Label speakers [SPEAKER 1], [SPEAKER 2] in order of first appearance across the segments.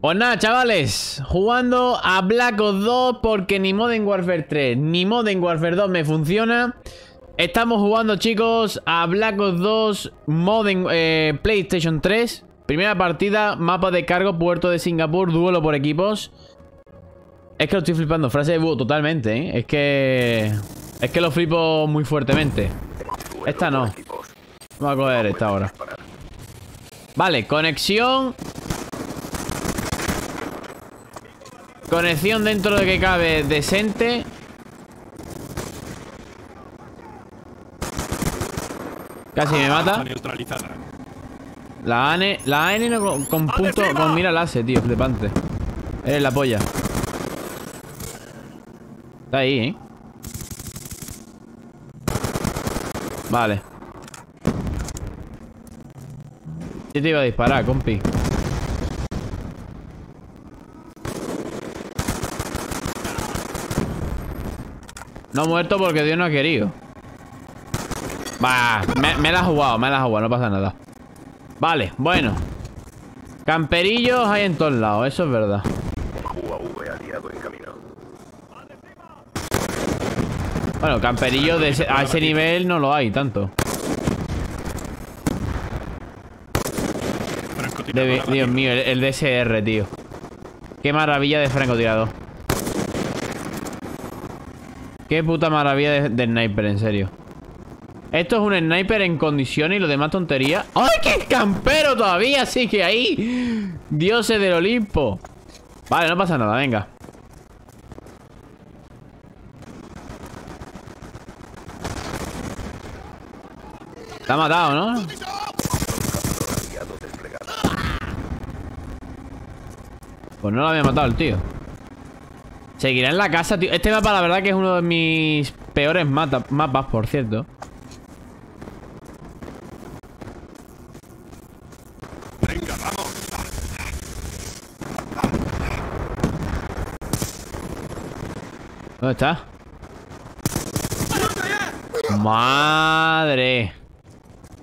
[SPEAKER 1] Pues nada, chavales, jugando a Black Ops 2 porque ni Modern Warfare 3 ni Modern Warfare 2 me funciona. Estamos jugando, chicos, a Black Ops 2 Modern eh, PlayStation 3. Primera partida, mapa de cargo, puerto de Singapur, duelo por equipos. Es que lo estoy flipando, frase de búho totalmente, ¿eh? Es que... Es que lo flipo muy fuertemente. Esta no. Vamos a coger esta ahora. Vale, conexión Conexión dentro de que cabe decente. Casi me mata. La AN, la AN no con, con punto, con mira láser, tío, flipante. Eres la polla. Está ahí, ¿eh? Vale. Yo te iba a disparar, compi. No muerto porque Dios no ha querido. Va, me, la ha jugado, me la ha jugado, no pasa nada. Vale, bueno. Camperillos hay en todos lados, eso es verdad. Bueno, camperillos de a ese nivel no lo hay tanto. Dios mío, el, el DSR, tío. Qué maravilla de francotirador. Qué puta maravilla de, sniper, en serio. Esto es un sniper en condiciones y lo demás tontería. ¡Ay, qué campero todavía! Sí que ahí. Dioses del Olimpo. Vale, no pasa nada, venga. Está matado, ¿no? Pues no lo había matado el tío Seguirá en la casa, tío. Este mapa, la verdad, que es uno de mis peores mapas, por cierto. Venga, vamos. ¿Dónde está? Madre.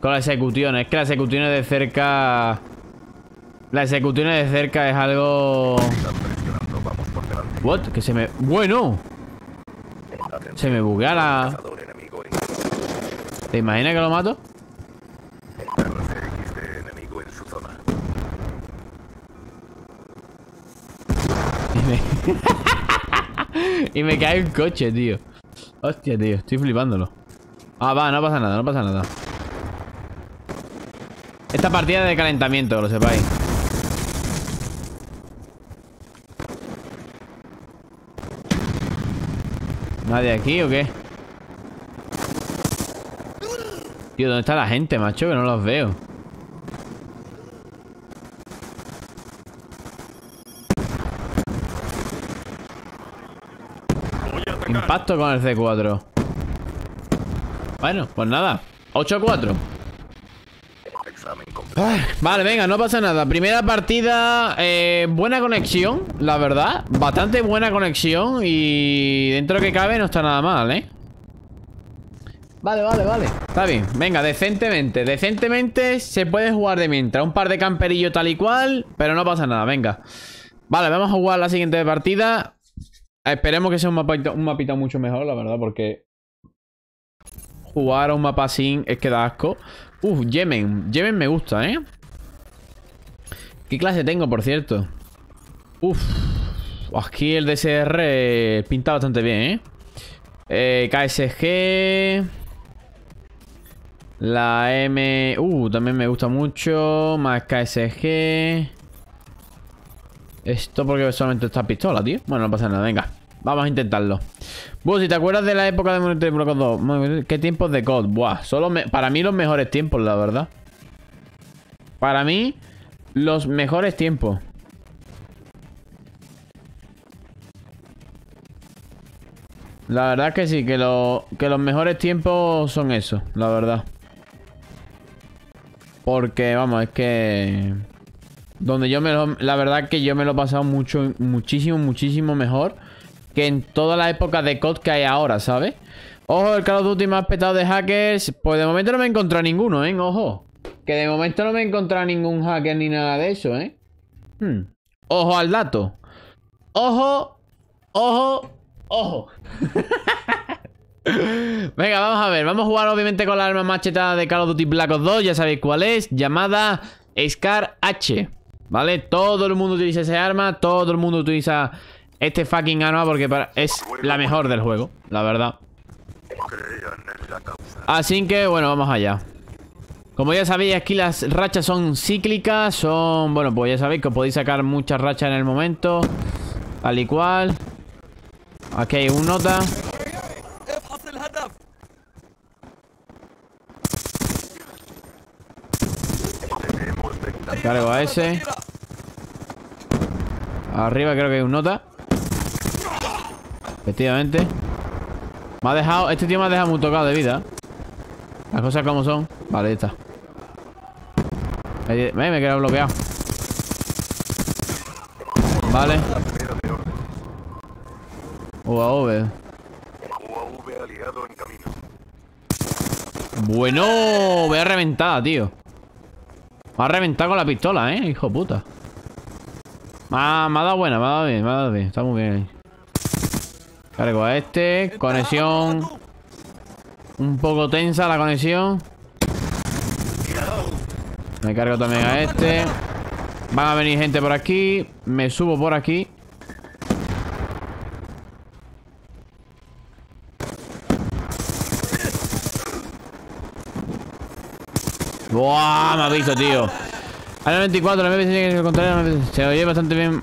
[SPEAKER 1] Con las ejecuciones. Es que las ejecuciones de cerca... Las ejecuciones de cerca es algo... What? Que se me... Bueno. Se me buguea la... ¿Te imaginas que lo mato? Y me... cae un coche, tío. Hostia, tío, estoy flipándolo. Ah, va, no pasa nada, no pasa nada. Esta partida de calentamiento, lo sepáis ¿Nadie aquí o qué? Tío, ¿dónde está la gente, macho? Que no los veo Impacto con el C4 Bueno, pues nada 8 a 4 Vale, venga, no pasa nada. Primera partida, eh, buena conexión La verdad, bastante buena conexión Y dentro que cabe no está nada mal, ¿eh? Vale, vale, vale. Está bien, venga, decentemente. Decentemente se puede jugar de mientras. Un par de camperillos tal y cual Pero no pasa nada, venga. Vale, vamos a jugar la siguiente partida. Esperemos que sea un mapita, un mapita mucho mejor, la verdad Porque Jugar a un mapa sin es que da asco Uf, Yemen. Yemen me gusta, ¿eh? ¿Qué clase tengo, por cierto? Uf. Aquí el DSR pinta bastante bien, ¿eh? eh KSG. La M... Uh, también me gusta mucho. Más KSG. Esto porque solamente está pistola, tío. Bueno, no pasa nada, venga. Vamos a intentarlo. Buah, si te acuerdas de la época de Block 2. ¿Qué tiempos de COD? Buah, solo para mí los mejores tiempos, la verdad. Para mí, los mejores tiempos. La verdad que sí, que, lo, que los mejores tiempos son esos, la verdad. Porque, vamos, es que... Donde yo me. La verdad que yo me lo he pasado mucho, muchísimo, muchísimo mejor que en toda la época de COD que hay ahora, ¿sabes? Ojo, el Call of Duty más petado de hackers. Pues de momento no me he encontrado ninguno, ¿eh? Ojo. Que de momento no me he encontrado ningún hacker ni nada de eso, ¿eh? Hmm. Ojo al dato. Ojo, ojo, ojo. Venga, vamos a ver. Vamos a jugar obviamente con la arma machetada de Call of Duty Black Ops 2. Ya sabéis cuál es. Llamada Scar H. ¿Vale? Todo el mundo utiliza esa arma. Todo el mundo utiliza este fucking arma porque es la mejor del juego. La verdad. Así que, bueno, vamos allá. Como ya sabéis, aquí las rachas son cíclicas. Son, bueno, pues ya sabéis que podéis sacar muchas rachas en el momento. Tal y cual. Aquí hay un nota. Cargo a ese. Arriba creo que hay un nota. Efectivamente. Me ha dejado... Este tío me ha dejado muy tocado de vida. Las cosas como son. Vale, ahí está. Me, me he quedado bloqueado. Vale. UAV. Bueno, voy a reventar, tío. Me ha reventado con la pistola, ¿eh? Hijo puta. Me ha, me ha dado buena, me ha dado bien, me ha dado bien. Está muy bien ahí. Cargo a este. Conexión. Un poco tensa la conexión. Me cargo también a este. Van a venir gente por aquí. Me subo por aquí. ¡Buah! Me ha visto, tío. A la 24, la que Se oye bastante bien.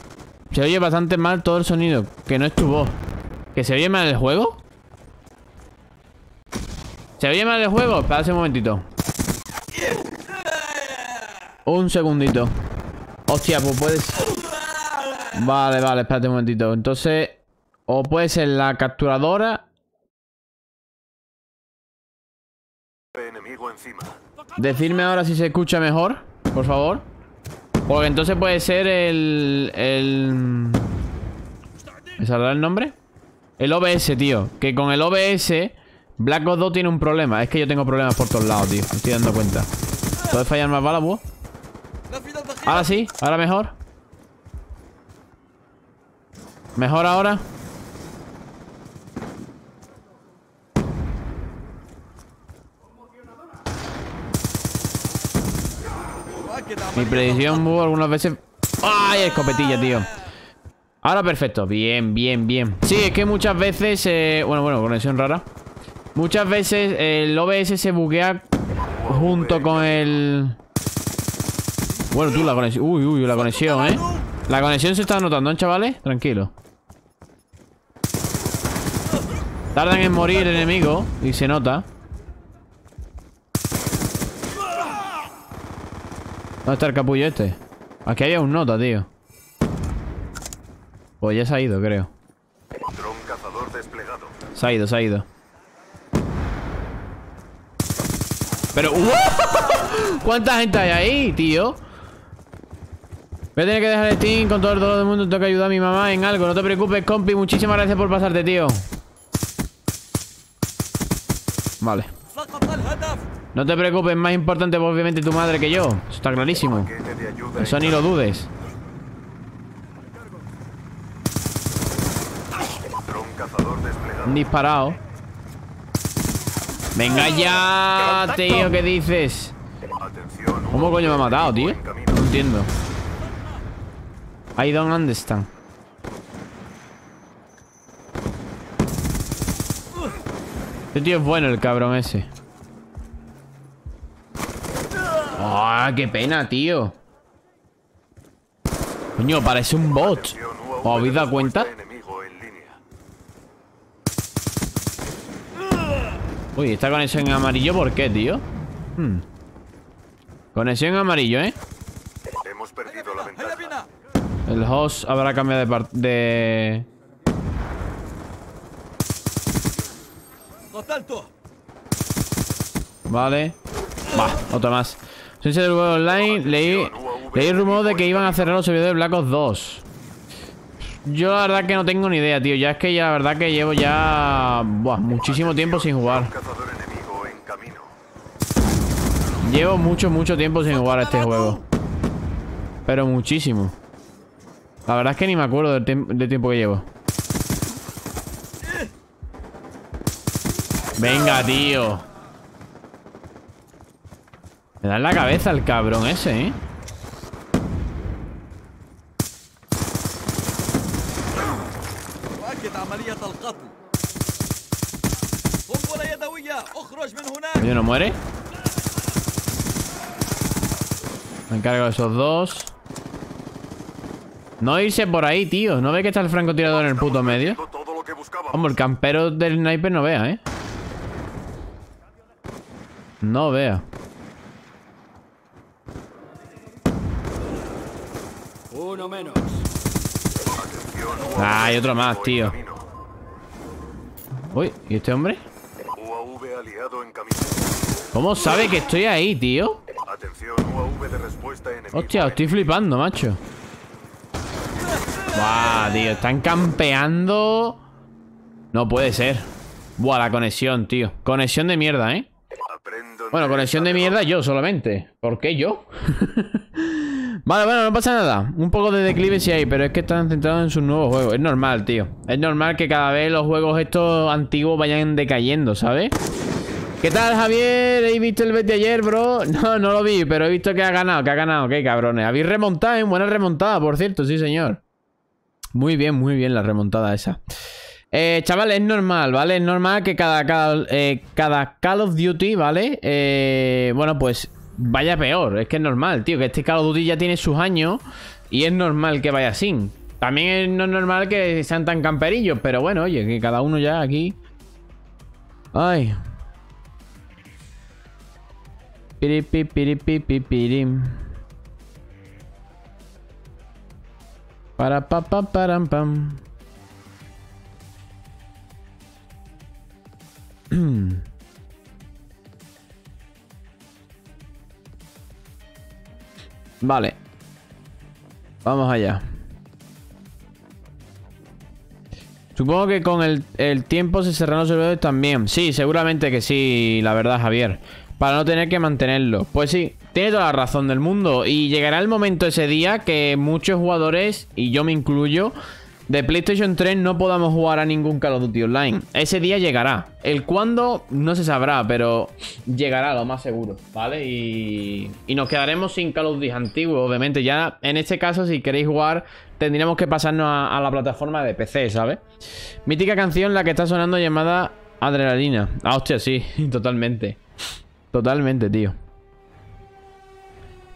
[SPEAKER 1] Se oye bastante mal todo el sonido. Que no es tu voz. ¿Que se oye mal el juego? ¿Se oye mal el juego? Espera un momentito. Un segundito. Hostia, pues puedes... Vale, vale, espérate un momentito. Entonces... O puede ser la capturadora... Decirme ahora si se escucha mejor, por favor. Porque entonces puede ser el... el... ¿Me saldrá el nombre? El OBS, tío. Que con el OBS Black Ops 2 tiene un problema. Es que yo tengo problemas por todos lados, tío. Me estoy dando cuenta. ¿Puedes fallar más balas, búho? Ahora sí, ahora mejor. Mejor ahora. Mi predicción, algunas veces... ¡Ay, escopetilla, tío! Ahora perfecto, bien, bien, bien. Sí, es que muchas veces eh, Bueno, bueno, conexión rara. Muchas veces el OBS se buguea Junto con el... Bueno, tú la conexión Uy, uy, la conexión, eh La conexión se está notando, ¿eh, chavales? Tranquilo. Tardan en morir el enemigo Y se nota. ¿Dónde está el capullo este? Aquí hay un nota, tío pues ya se ha ido, creo. Se ha ido, se ha ido. Pero... ¿Cuánta gente hay ahí, tío? Voy a tener que dejar el Steam con todo el dolor del mundo. Tengo que ayudar a mi mamá en algo. No te preocupes, compi. Muchísimas gracias por pasarte, tío. Vale. No te preocupes, más importante obviamente tu madre que yo. Eso está clarísimo. Eso ni lo dudes. Disparado. Venga ya, tío, ¿qué dices? ¿Cómo coño me ha matado, tío? No entiendo. I don't understand. Este tío es bueno, el cabrón ese. ¡Ah, qué pena, tío! Coño, parece un bot. ¿Os habéis dado cuenta? Uy, esta conexión en amarillo, ¿por qué, tío? Hmm. Conexión en amarillo, ¿eh? Hemos perdido la ventaja. El host habrá cambiado de... de... Vale. Va, otro más. Soy del juego online. Leí, leí el rumor de que iban a cerrar los servidores de Black Ops 2. Yo la verdad que no tengo ni idea, tío. Ya es que ya la verdad que llevo ya buah, muchísimo tiempo sin jugar. Llevo mucho, mucho tiempo sin jugar a este juego. Pero muchísimo. La verdad es que ni me acuerdo del, del tiempo que llevo. Venga, tío. Me da en la cabeza el cabrón ese, ¿eh? ¿Yo no muere? Me encargo de esos dos. No irse por ahí, tío. ¿No ve que está el francotirador en el puto medio? Vamos, el campero del sniper no vea, ¿eh? No vea.
[SPEAKER 2] Uno menos.
[SPEAKER 1] Ah, hay otro más, tío. Uy, ¿y este hombre? ¿Cómo sabe que estoy ahí, tío?
[SPEAKER 3] Atención, UAV de respuesta enemigo.
[SPEAKER 1] Hostia, estoy flipando, macho. Buah, tío, están campeando. No puede ser. Buah, la conexión, tío. Conexión de mierda, ¿eh? Bueno, conexión de mierda yo solamente. ¿Por qué yo? vale, bueno, no pasa nada. Un poco de declive sí hay, pero es que están centrados en sus nuevos juegos. Es normal, tío. Es normal que cada vez los juegos estos antiguos vayan decayendo, ¿sabes? ¿Qué tal, Javier? ¿He visto el bet de ayer, bro? No, no lo vi, pero he visto que ha ganado, que ha ganado. Qué cabrones. Habéis remontado, ¿eh? Buena remontada, por cierto, sí, señor. Muy bien, muy bien la remontada esa. Eh, chavales, es normal, ¿vale? Es normal que cada, eh, cada Call of Duty, ¿vale? Eh, bueno, pues vaya peor. Es que es normal, tío. Que este Call of Duty ya tiene sus años y es normal que vaya así. También es no normal que sean tan camperillos, pero bueno, oye, que cada uno ya aquí... Ay. Para pa pa param pam. Vale. Vamos allá. Supongo que con el, el tiempo se cerrarán los servidores también. Sí, seguramente que sí, la verdad, Javier. Para no tener que mantenerlo. Pues sí, tiene toda la razón del mundo. Y llegará el momento ese día que muchos jugadores, y yo me incluyo, de PlayStation 3 no podamos jugar a ningún Call of Duty Online. Ese día llegará. El cuándo no se sabrá, pero llegará lo más seguro, ¿vale? Y, y nos quedaremos sin Call of Duty antiguo, obviamente. Ya en este caso, si queréis jugar, tendríamos que pasarnos a, a la plataforma de PC, ¿sabes? Mítica canción, la que está sonando llamada Adrenalina. Ah, hostia, sí, totalmente. Totalmente, tío.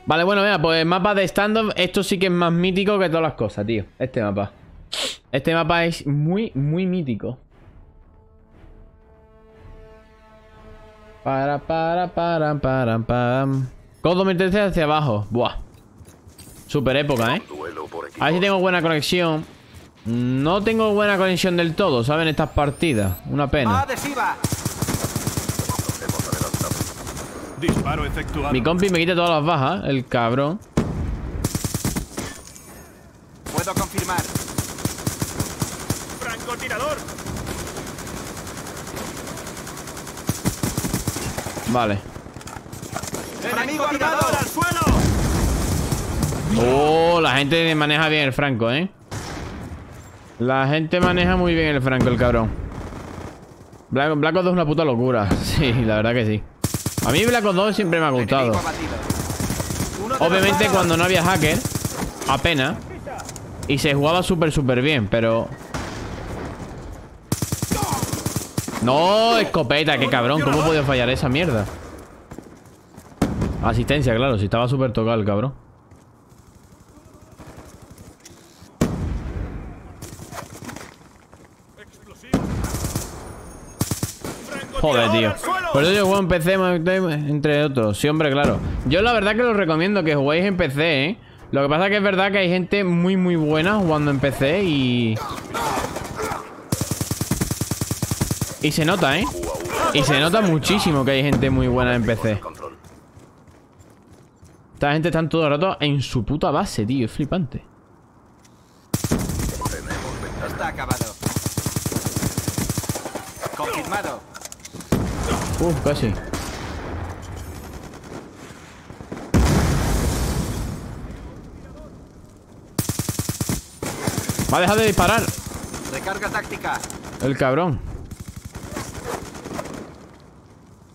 [SPEAKER 1] Vale, bueno, vea, pues mapa de stand-up. Esto sí que es más mítico que todas las cosas, tío. Este mapa. Este mapa es muy, muy mítico. Para, para, para, para, pam. Code 2013 hacia abajo. Buah. Super época, ¿eh? A ver si tengo buena conexión. No tengo buena conexión del todo, ¿saben? Estas partidas. Una pena.
[SPEAKER 2] adhesiva
[SPEAKER 3] Disparo efectuado.
[SPEAKER 1] Mi compi me quita todas las bajas, el cabrón.
[SPEAKER 2] puedo confirmar
[SPEAKER 3] ¡Francotirador!
[SPEAKER 1] Vale.
[SPEAKER 2] enemigo armado
[SPEAKER 3] ¡Al suelo!
[SPEAKER 1] Oh, la gente maneja bien el franco, ¿eh? La gente maneja muy bien el franco, el cabrón. Black, Black Ops 2 es una puta locura. Sí, la verdad que sí. A mí Black Ops 2 siempre me ha gustado. Obviamente cuando no había hacker, apenas. Y se jugaba súper, súper bien, pero... No, escopeta, qué cabrón. ¿Cómo podía fallar esa mierda? Asistencia, claro, si estaba súper tocado el cabrón. Joder, tío. Por eso yo juego en PC, entre otros. Sí, hombre, claro. Yo la verdad que os recomiendo que juguéis en PC, ¿eh? Lo que pasa es que es verdad que hay gente muy, muy buena jugando en PC y... Y se nota, ¿eh? Y se nota muchísimo que hay gente muy buena en PC. Esta gente está todo el rato en su puta base, tío. Es flipante.
[SPEAKER 2] Está acabado. Confirmado.
[SPEAKER 1] Uf, casi. Me ha dejado de disparar.
[SPEAKER 2] Recarga táctica.
[SPEAKER 1] El cabrón.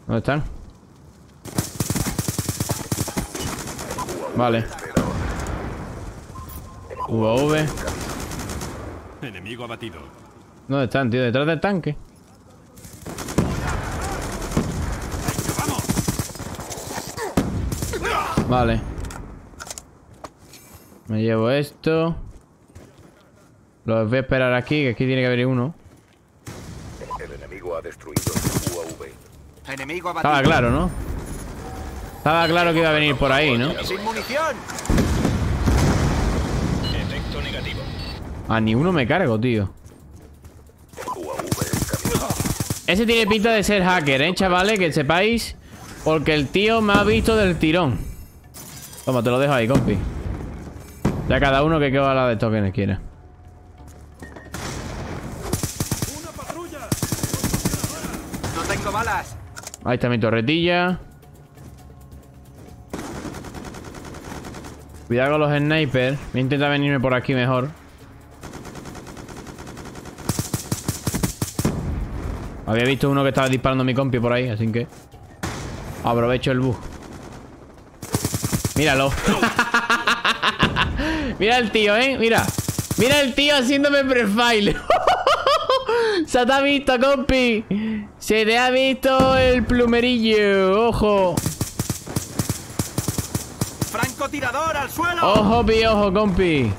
[SPEAKER 1] ¿Dónde están? Vale. UAV.
[SPEAKER 3] Enemigo abatido.
[SPEAKER 1] ¿Dónde están, tío? ¿Detrás del tanque? Vale. Me llevo esto. Los voy a esperar aquí, que aquí tiene que haber uno.
[SPEAKER 3] El enemigo ha destruido su UAV.
[SPEAKER 2] Enemigo abatido.
[SPEAKER 1] Estaba claro, ¿no? Estaba claro que iba a venir por ahí, ¿no?
[SPEAKER 2] Sin munición.
[SPEAKER 3] Efecto negativo.
[SPEAKER 1] A ni uno me cargo, tío. Ese tiene pinta de ser hacker, ¿eh, chavales? Que sepáis. Porque el tío me ha visto del tirón. Toma, te lo dejo ahí, compi. Ya cada uno que quede la de tokens quiera.
[SPEAKER 2] No tengo balas.
[SPEAKER 1] Ahí está mi torretilla. Cuidado con los snipers. Voy a intentar venirme por aquí mejor. Había visto uno que estaba disparando a mi compi por ahí, así que... Aprovecho el bug. Míralo. Mira el tío, ¿eh? Mira. Mira el tío haciéndome profile. Se te ha visto, compi. Se te ha visto el plumerillo. Ojo.
[SPEAKER 2] Francotirador al suelo.
[SPEAKER 1] Ojo, pi, ojo, compi.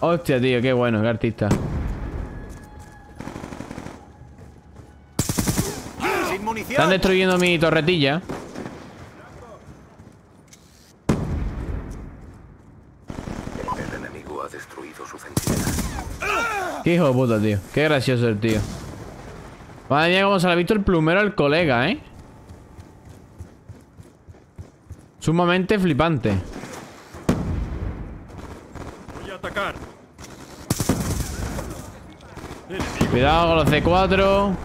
[SPEAKER 1] Hostia, tío, qué bueno, qué artista. Están destruyendo mi torretilla.
[SPEAKER 3] El enemigo ha destruido su centinela.
[SPEAKER 1] Qué hijo de puta, tío. Qué gracioso el tío. Madre mía, cómo se le ha visto el plumero al colega, ¿eh? Sumamente flipante.
[SPEAKER 3] Voy a atacar.
[SPEAKER 1] Cuidado con los C4.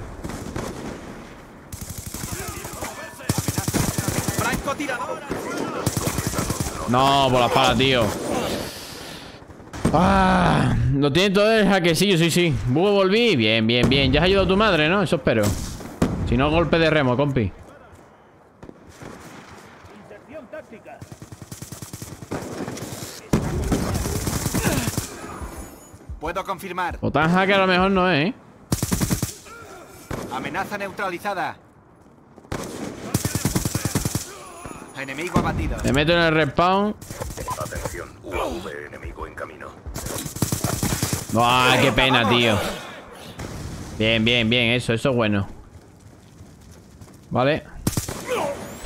[SPEAKER 2] Francotirador.
[SPEAKER 1] No, por la espalda, tío. Ah, lo tiene todo el hackecillo, sí, sí. Búho, volví. Bien, bien, bien. Ya has ayudado a tu madre, ¿no? Eso espero. Si no, golpe de remo, compi.
[SPEAKER 2] Puedo confirmar.
[SPEAKER 1] O tan hacker a lo mejor no es, ¿eh?
[SPEAKER 2] Amenaza neutralizada. Enemigo abatido.
[SPEAKER 1] Me meto en el respawn.
[SPEAKER 3] Atención, UAV enemigo en camino.
[SPEAKER 1] ¡Ah, qué pena, tío! Bien, bien, bien. Eso, eso es bueno. Vale.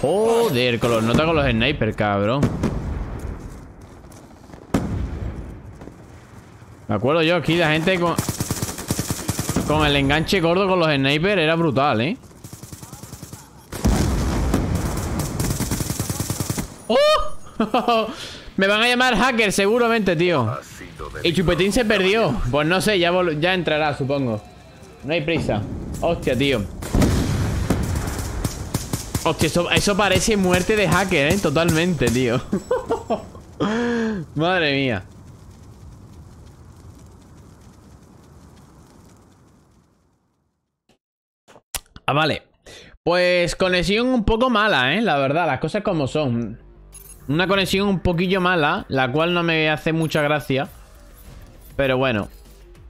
[SPEAKER 1] Joder, con los nota con los snipers, cabrón. Me acuerdo yo aquí, la gente con... Con el enganche gordo con los snipers era brutal, ¿eh? ¡Oh! Me van a llamar hacker seguramente, tío. Y Chupetín se perdió. Pues no sé, ya, ya entrará, supongo. No hay prisa. Hostia, tío. Hostia, eso, eso parece muerte de hacker, ¿eh? Totalmente, tío. Madre mía. Ah, vale. Pues conexión un poco mala, ¿eh? La verdad, las cosas como son. Una conexión un poquillo mala, la cual no me hace mucha gracia. Pero bueno.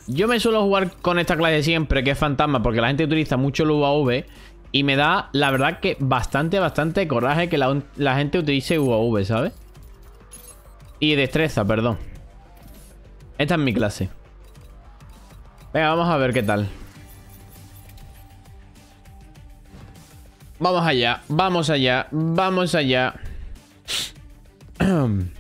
[SPEAKER 1] Yo me suelo jugar con esta clase siempre, que es fantasma, porque la gente utiliza mucho el UAV. Y me da, la verdad, que bastante, bastante coraje que la, la gente utilice UAV, ¿sabes? Y destreza, perdón. Esta es mi clase. Venga, vamos a ver qué tal. Vamos allá, vamos allá, vamos allá.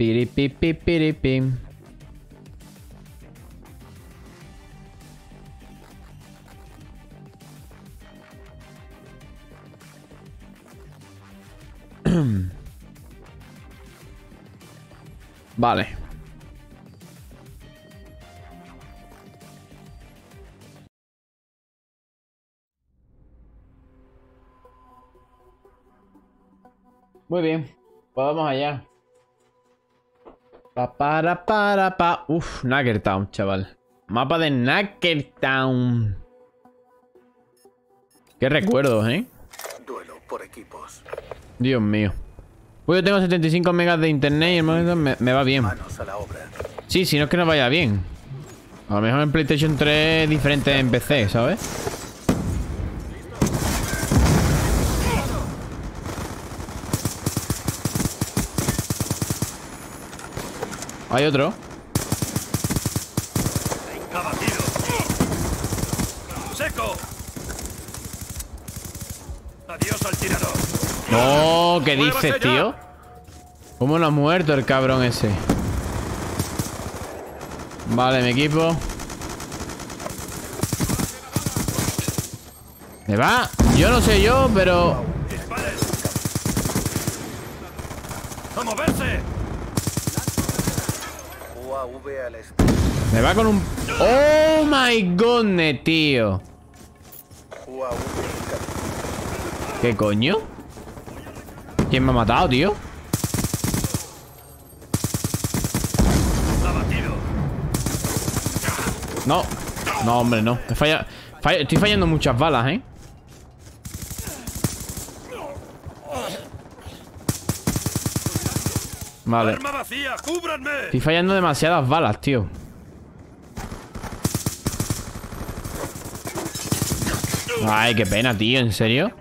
[SPEAKER 1] Piripipi, piripim. Vale. Muy bien. Pues vamos allá. Pa, para, para, pa. Uf, Nackertown, chaval. Mapa de Nackertown. Qué recuerdos, ¿eh?
[SPEAKER 3] Duelo por equipos.
[SPEAKER 1] Dios mío. Pues yo tengo 75 megas de internet y el momento me, me va bien.
[SPEAKER 3] Manos a la obra.
[SPEAKER 1] Sí, si no es que no vaya bien. A lo mejor en PlayStation 3 es diferente en PC, ¿sabes? Hay otro.
[SPEAKER 4] Seco. Adiós al tirador.
[SPEAKER 1] No, ¿qué dices, tío? ¿Cómo no ha muerto el cabrón ese? Vale, mi equipo. ¿Me va? Yo no sé yo, pero...
[SPEAKER 4] Disparen. ¡A moverse!
[SPEAKER 3] Al este.
[SPEAKER 1] Me va con un... ¡Oh, my goodness, tío! ¿Qué coño? ¿Quién me ha matado, tío? No. No, hombre, no. He falla- falla- Estoy fallando muchas balas, ¿eh? Vale.
[SPEAKER 4] Arma vacía, cúbranme.
[SPEAKER 1] Estoy fallando demasiadas balas, tío. Ay, qué pena, tío. ¿En serio?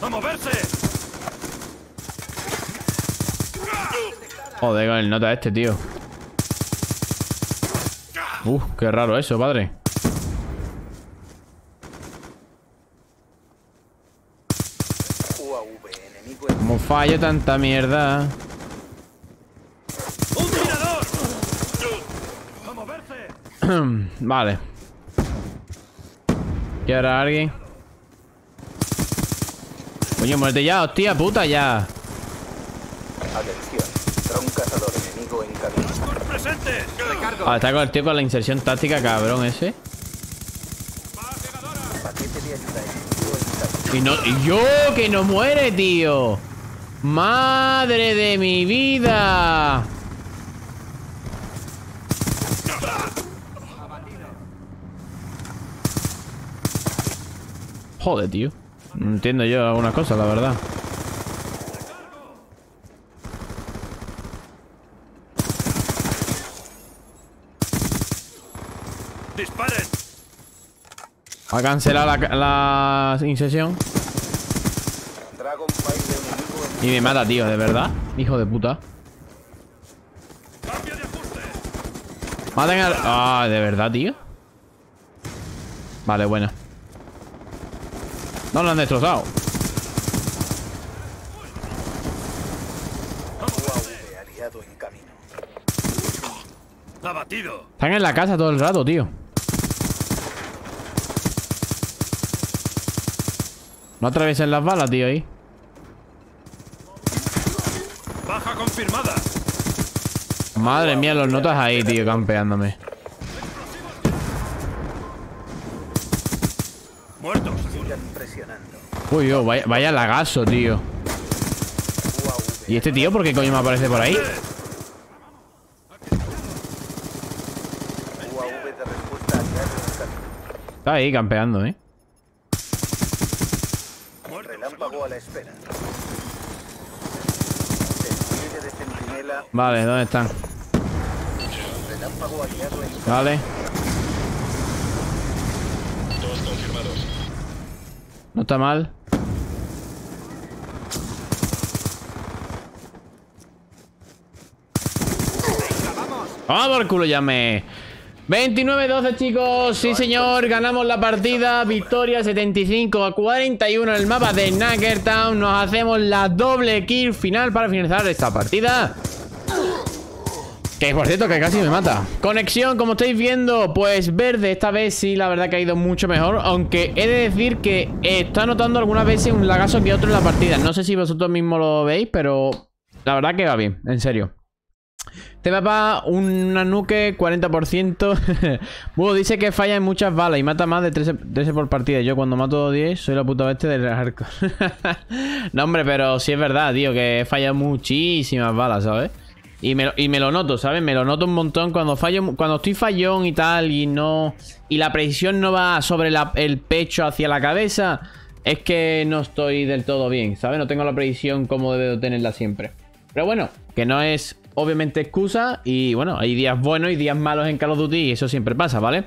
[SPEAKER 4] ¡A moverse!
[SPEAKER 1] Joder, con el nota este, tío. Uf, qué raro eso, padre.
[SPEAKER 3] UAV enemigo en
[SPEAKER 1] ¿Cómo fallo tanta mierda?
[SPEAKER 4] ¡Un tirador! ¡A moverse!
[SPEAKER 1] vale. ¿Quiere alguien? Coño, muerte ya, hostia, puta ya.
[SPEAKER 3] Atención. Dron cazador enemigo en camino.
[SPEAKER 4] ¡Por presente!
[SPEAKER 2] Recargo.
[SPEAKER 1] Ah, está con el tío con la inserción táctica, cabrón, ese. Y no, y yo que no muere, tío. Madre de mi vida. Joder, tío. No entiendo yo algunas cosas, la verdad.
[SPEAKER 4] ¡Disparen!
[SPEAKER 1] Ha cancelado la, la inserción. Y me mata, tío, de verdad. Hijo de puta. Maten al... Ah, ¿de verdad, tío? Vale, buena. No lo han destrozado.
[SPEAKER 4] ¡Abatido!
[SPEAKER 1] Están en la casa todo el rato, tío. No atraviesen las balas, tío, ahí.
[SPEAKER 4] ¡Baja confirmada!
[SPEAKER 1] Madre mía, los notas ahí, tío, campeándome.
[SPEAKER 4] ¡Muertos!
[SPEAKER 1] Uy, yo, vaya, vaya lagazo, tío. ¿Y este tío por qué coño me aparece por ahí? Está ahí campeando, ¿eh?
[SPEAKER 3] Relámpago a la espera.
[SPEAKER 1] Vale, ¿dónde están?
[SPEAKER 3] Relámpago aliado en camino.
[SPEAKER 1] Vale. No está mal. Vamos por culo, llame. 29-12 chicos, sí señor, ganamos la partida, victoria 75 a 41 en el mapa de Nuggertown, nos hacemos la doble kill final para finalizar esta partida. Que por cierto que casi me mata Conexión, como estáis viendo, pues verde Esta vez sí, la verdad que ha ido mucho mejor Aunque he de decir que está notando algunas veces un lagazo que otro en la partida No sé si vosotros mismos lo veis, pero la verdad que va bien, en serio Este mapa, una nuke 40%. Búho dice que falla en muchas balas y mata más de 13, 13 por partida. Yo cuando mato 10 soy la puta bestia del hardcore. no, hombre, pero sí es verdad, tío, que falla muchísimas balas, ¿sabes? Y me, y me lo noto, ¿sabes? Me lo noto un montón cuando fallo, cuando estoy fallón y tal y no... Y la precisión no va sobre el pecho hacia la cabeza. Es que no estoy del todo bien, ¿sabes? No tengo la precisión como debo tenerla siempre. Pero bueno, que no es obviamente excusa. Y bueno, hay días buenos y días malos en Call of Duty y eso siempre pasa, ¿vale?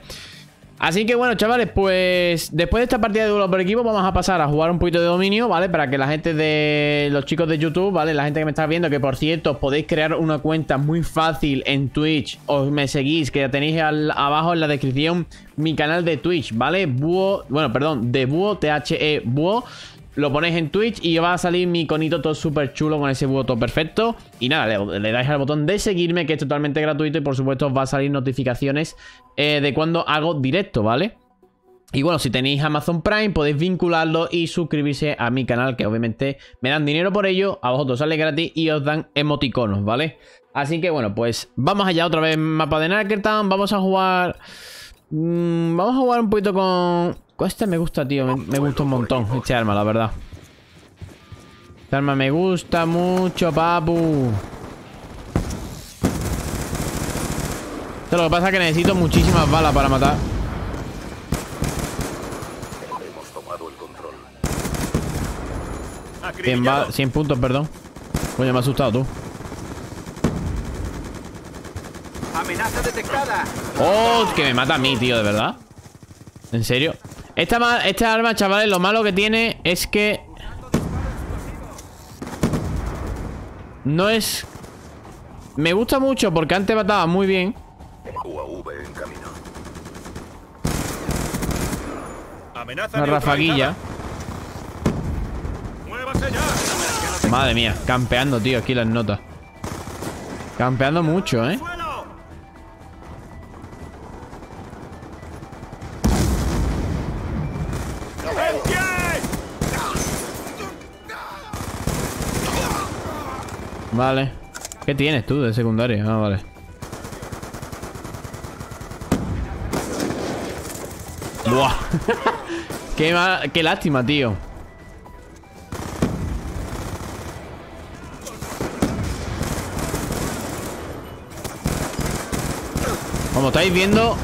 [SPEAKER 1] Así que bueno, chavales, pues después de esta partida de duelo por equipo vamos a pasar a jugar un poquito de dominio, ¿vale? Para que la gente de los chicos de YouTube, ¿vale? La gente que me está viendo, que por cierto, podéis crear una cuenta muy fácil en Twitch, os me seguís, que ya tenéis abajo en la descripción mi canal de Twitch, ¿vale? Búho, bueno, perdón, de Búho, T-H-E Búho. Lo ponéis en Twitch y va a salir mi iconito todo súper chulo con ese todo perfecto. Y nada, le, le dais al botón de seguirme, que es totalmente gratuito. Y por supuesto os va a salir notificaciones eh, de cuando hago directo, ¿vale? Y bueno, si tenéis Amazon Prime, podéis vincularlo y suscribirse a mi canal, que obviamente me dan dinero por ello, a vosotros sale gratis y os dan emoticonos, ¿vale? Así que bueno, pues vamos allá otra vez, mapa de Narkertown, vamos a jugar... mm, vamos a jugar un poquito con... Este me gusta, tío, me, me gusta un montón este arma, la verdad. Este arma me gusta mucho, papu. Esto lo que pasa es que necesito muchísimas balas para matar.
[SPEAKER 3] Hemos tomado el control.
[SPEAKER 1] 100,
[SPEAKER 4] Acribillado.
[SPEAKER 1] ba- 100 puntos, perdón. Coño, me ha asustado tú.
[SPEAKER 2] Amenaza detectada.
[SPEAKER 1] ¡Oh! Que me mata a mí, tío, de verdad. ¿En serio? Esta, esta arma, chavales, lo malo que tiene es que... No es... Me gusta mucho porque antes mataba muy bien. Una rafaguilla. Madre mía, campeando, tío, aquí las notas. Campeando mucho, ¿eh? Vale. ¿Qué tienes tú de secundaria? Ah, vale. Buah. qué, qué lástima, tío. Como estáis viendo...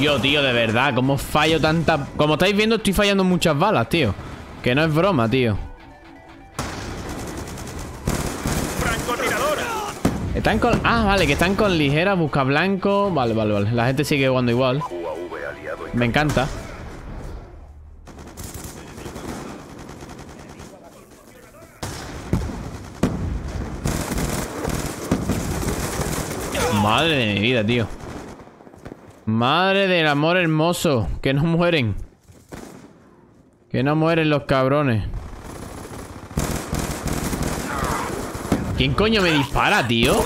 [SPEAKER 1] Yo, tío, de verdad, como fallo tanta... Como estáis viendo, estoy fallando muchas balas, tío. Que no es broma, tío. Están con... Ah, vale, que están con ligera, busca blanco. Vale, vale, vale. La gente sigue jugando igual. Me encanta. Madre de mi vida, tío. Madre del amor hermoso. Que no mueren. Que no mueren los cabrones. ¿Quién coño me dispara, tío?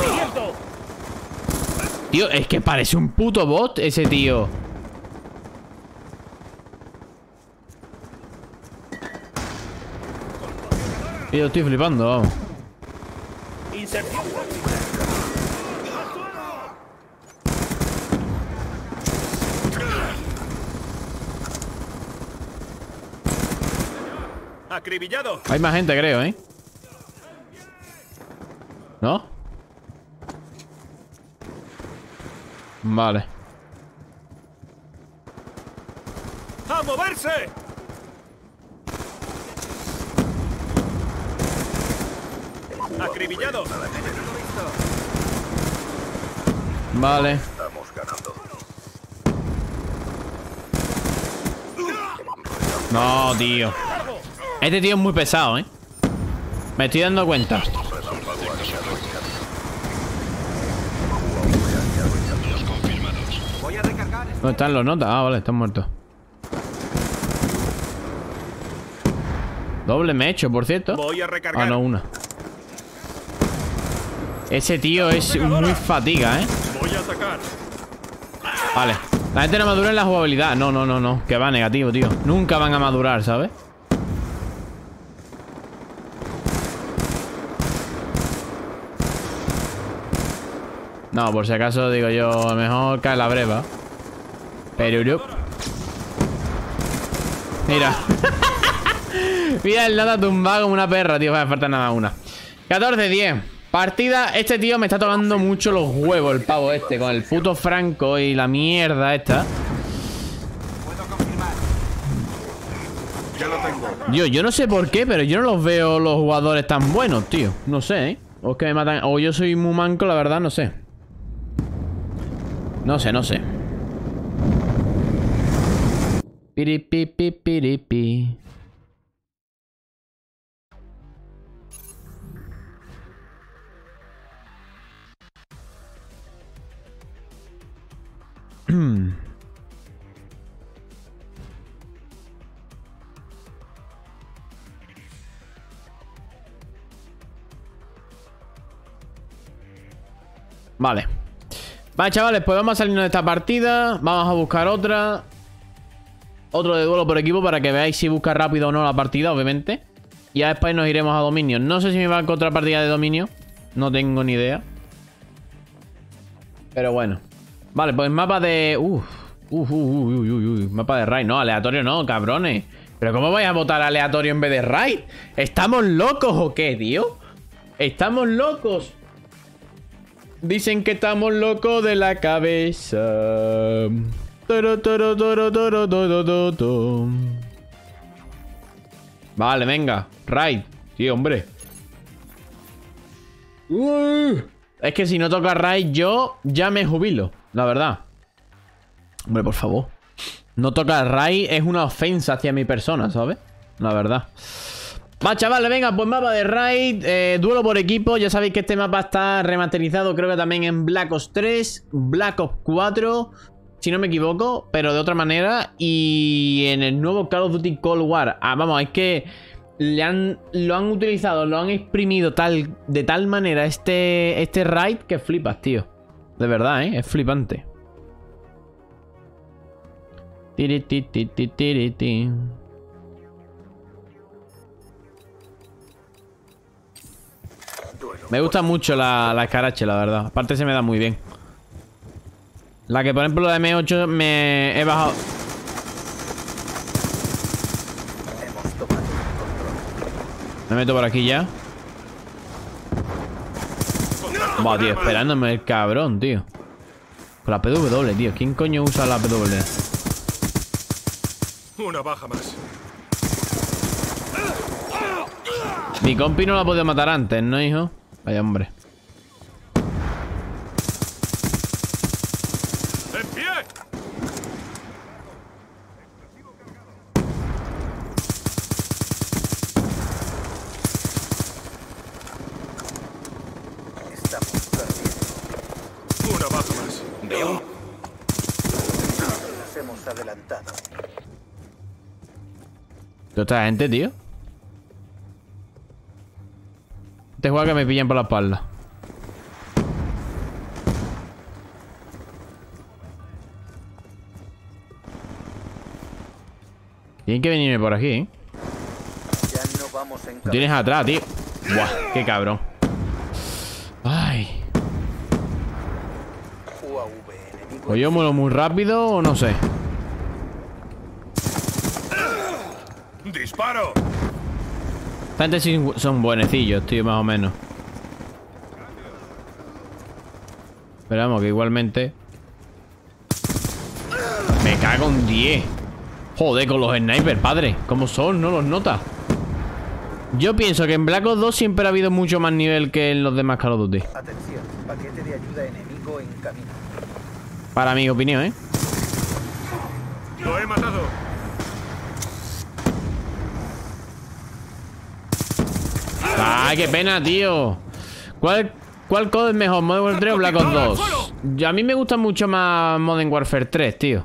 [SPEAKER 1] Tío, es que parece un puto bot ese tío. Tío, estoy flipando, vamos.
[SPEAKER 4] ¡Acribillado!
[SPEAKER 1] Hay más gente, creo, ¿eh? ¿No? Vale.
[SPEAKER 4] ¡A moverse! ¡Acribillado!
[SPEAKER 1] Vale.
[SPEAKER 3] Estamos ganando.
[SPEAKER 1] No, tío. Este tío es muy pesado, ¿eh? Me estoy dando cuenta. ¿Dónde están los notas? Ah, vale, están muertos. Doble me he hecho, por cierto.
[SPEAKER 4] Voy a recargar.
[SPEAKER 1] Ah, no, una. Ese tío es muy fatiga, ¿eh?
[SPEAKER 4] Voy a atacar.
[SPEAKER 1] Vale. La gente no madura en la jugabilidad. No, no, no, no. Que va negativo, tío. Nunca van a madurar, ¿sabes? No, por si acaso digo yo, mejor cae la breva. Pero. Mira. Mira el nada tumbado como una perra, tío. Me falta nada una. 14-10. Partida. Este tío me está tomando mucho los huevos, el pavo este, con el puto Franco y la mierda esta. Yo, yo no sé por qué, pero yo no los veo los jugadores tan buenos, tío. No sé, ¿eh? O es que me matan. O yo soy muy manco, la verdad, no sé. No sé, no sé. Piripi, pi, piripi. Vale. Vale, chavales, pues vamos a salirnos de esta partida. Vamos a buscar otra. Otro de duelo por equipo para que veáis si busca rápido o no la partida, obviamente. Y después nos iremos a dominio. No sé si me va a encontrar partida de dominio. No tengo ni idea. Pero bueno. Vale, pues mapa de... Uf, uf, uf, uf, uf. Mapa de raid. No, aleatorio no, cabrones. Pero ¿cómo vais a votar aleatorio en vez de raid? ¿Estamos locos o qué, tío? ¿Estamos locos? Dicen que estamos locos de la cabeza. Vale, venga. Raid. Sí, hombre. Uh. Es que si no toca Raid, yo ya me jubilo. La verdad. Hombre, por favor. No toca Raid es una ofensa hacia mi persona, ¿sabes? La verdad. Va, chavales, venga, pues mapa de raid, eh, duelo por equipo. Ya sabéis que este mapa está remasterizado, creo que también en Black Ops 3, Black Ops 4, si no me equivoco, pero de otra manera. Y en el nuevo Call of Duty Cold War. Ah, vamos, es que le han, lo han utilizado, lo han exprimido tal, de tal manera este, este raid que flipas, tío. De verdad, ¿eh? Es flipante. Tiri, ti, ti, ti, tiri, ti. Me gusta mucho la, la escarache, la verdad. Aparte se me da muy bien. La que, por ejemplo, la M8 me he bajado... Me meto por aquí ya. Va, tío, esperándome el cabrón, tío. Con la PW, tío. ¿Quién coño usa la PW?
[SPEAKER 4] Una baja más.
[SPEAKER 1] Mi compi no la ha podido matar antes, ¿no, hijo? Vaya hombre.
[SPEAKER 4] ¡En pie!
[SPEAKER 3] Estamos perdiendo.
[SPEAKER 4] Una baja más.
[SPEAKER 3] Veo. Nos hemos adelantado.
[SPEAKER 1] ¿Toda esta gente, tío? Este juega que me pillan por la espalda. Tienen que venirme por aquí, ¿eh?
[SPEAKER 3] Ya no vamos en
[SPEAKER 1] Lo tienes atrás, tío. Buah, qué cabrón. Ay. O yo muero muy rápido o no sé.
[SPEAKER 4] ¡Disparo!
[SPEAKER 1] Esta gente sí son buenecillos, tío, más o menos. Pero vamos, que igualmente... Me cago en 10. Joder, con los snipers, padre. ¿Cómo son? ¿No los notas? Yo pienso que en Black Ops 2 siempre ha habido mucho más nivel que en los demás Call of Duty.
[SPEAKER 3] Atención, paquete de ayuda enemigo en camino.
[SPEAKER 1] Para mi opinión, ¿eh?
[SPEAKER 4] ¡Lo he matado!
[SPEAKER 1] ¡Ah, qué pena, tío! ¿Cuál, cuál COD es mejor? ¿Modern Warfare 3 o Black Ops 2? Yo- a mí me gusta mucho más Modern Warfare 3, tío.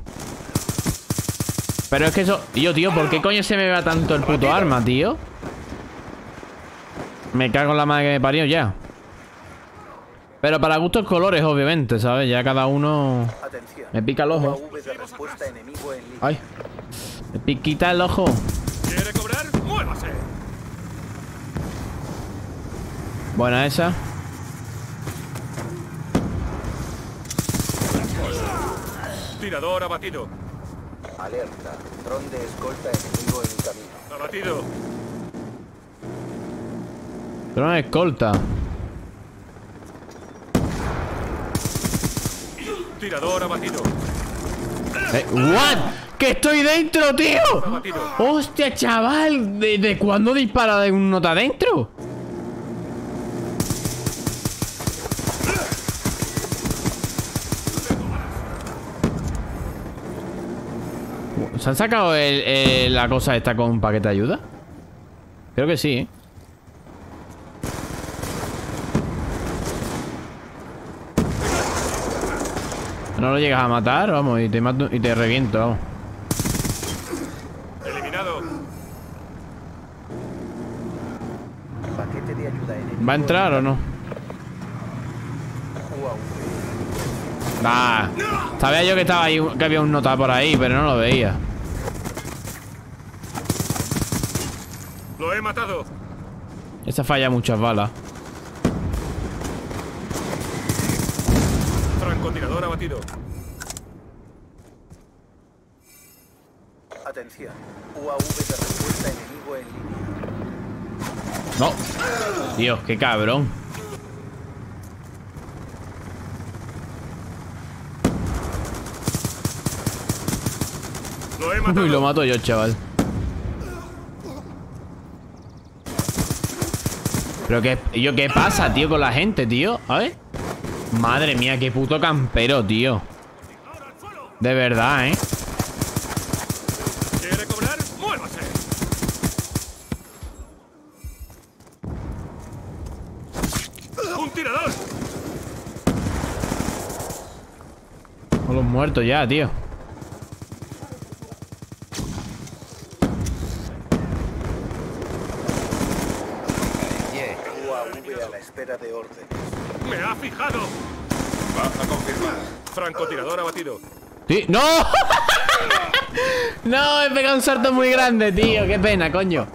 [SPEAKER 1] Pero es que eso... Yo, tío, ¿por qué coño se me va tanto el puto arma, tío? Me cago en la madre que me parió ya. Pero para gustos colores, obviamente, ¿sabes? Ya cada uno...
[SPEAKER 3] Atención.
[SPEAKER 1] Me pica el ojo. ¡Ay! Me piquita el ojo.
[SPEAKER 4] ¿Quiere cobrar? ¡Muévase!
[SPEAKER 1] Buena esa.
[SPEAKER 4] Tirador abatido.
[SPEAKER 3] Alerta. Dron de escolta enemigo en camino.
[SPEAKER 4] Abatido.
[SPEAKER 1] Dron escolta.
[SPEAKER 4] Tirador abatido.
[SPEAKER 1] Eh, ¿What? ¡Que estoy dentro, tío!
[SPEAKER 4] Abatido.
[SPEAKER 1] ¡Hostia, chaval! ¿De, de cuándo dispara de un nota dentro? ¿Se han sacado el- el- la cosa esta con un paquete de ayuda? Creo que sí, ¿eh? No lo llegas a matar, vamos, y te mato y te reviento, vamos.
[SPEAKER 4] Eliminado.
[SPEAKER 3] De ayuda.
[SPEAKER 1] ¿Va a entrar o no? Nah. Sabía yo que estaba ahí, que había un nota por ahí, pero no lo veía.
[SPEAKER 4] Lo he matado.
[SPEAKER 1] Esta falla muchas balas.
[SPEAKER 4] Francotirador abatido.
[SPEAKER 3] Atención. UAV de respuesta enemigo en línea.
[SPEAKER 1] No. Dios, qué cabrón.
[SPEAKER 4] Lo he matado.
[SPEAKER 1] Uy, lo mato yo, chaval. Pero qué, yo, ¿qué pasa, tío, con la gente, tío? A ver. Madre mía, qué puto campero, tío. De verdad, ¿eh?
[SPEAKER 4] ¿Quiere cobrar? Muévase. Un tirador.
[SPEAKER 1] Los muertos ya, tío.
[SPEAKER 3] UAV a la espera de órdenes.
[SPEAKER 4] Me ha fijado.
[SPEAKER 2] Baja confirmada.
[SPEAKER 4] Francotirador abatido.
[SPEAKER 1] Sí. ¡No! no, he pegado un salto muy grande, tío. Qué pena, coño.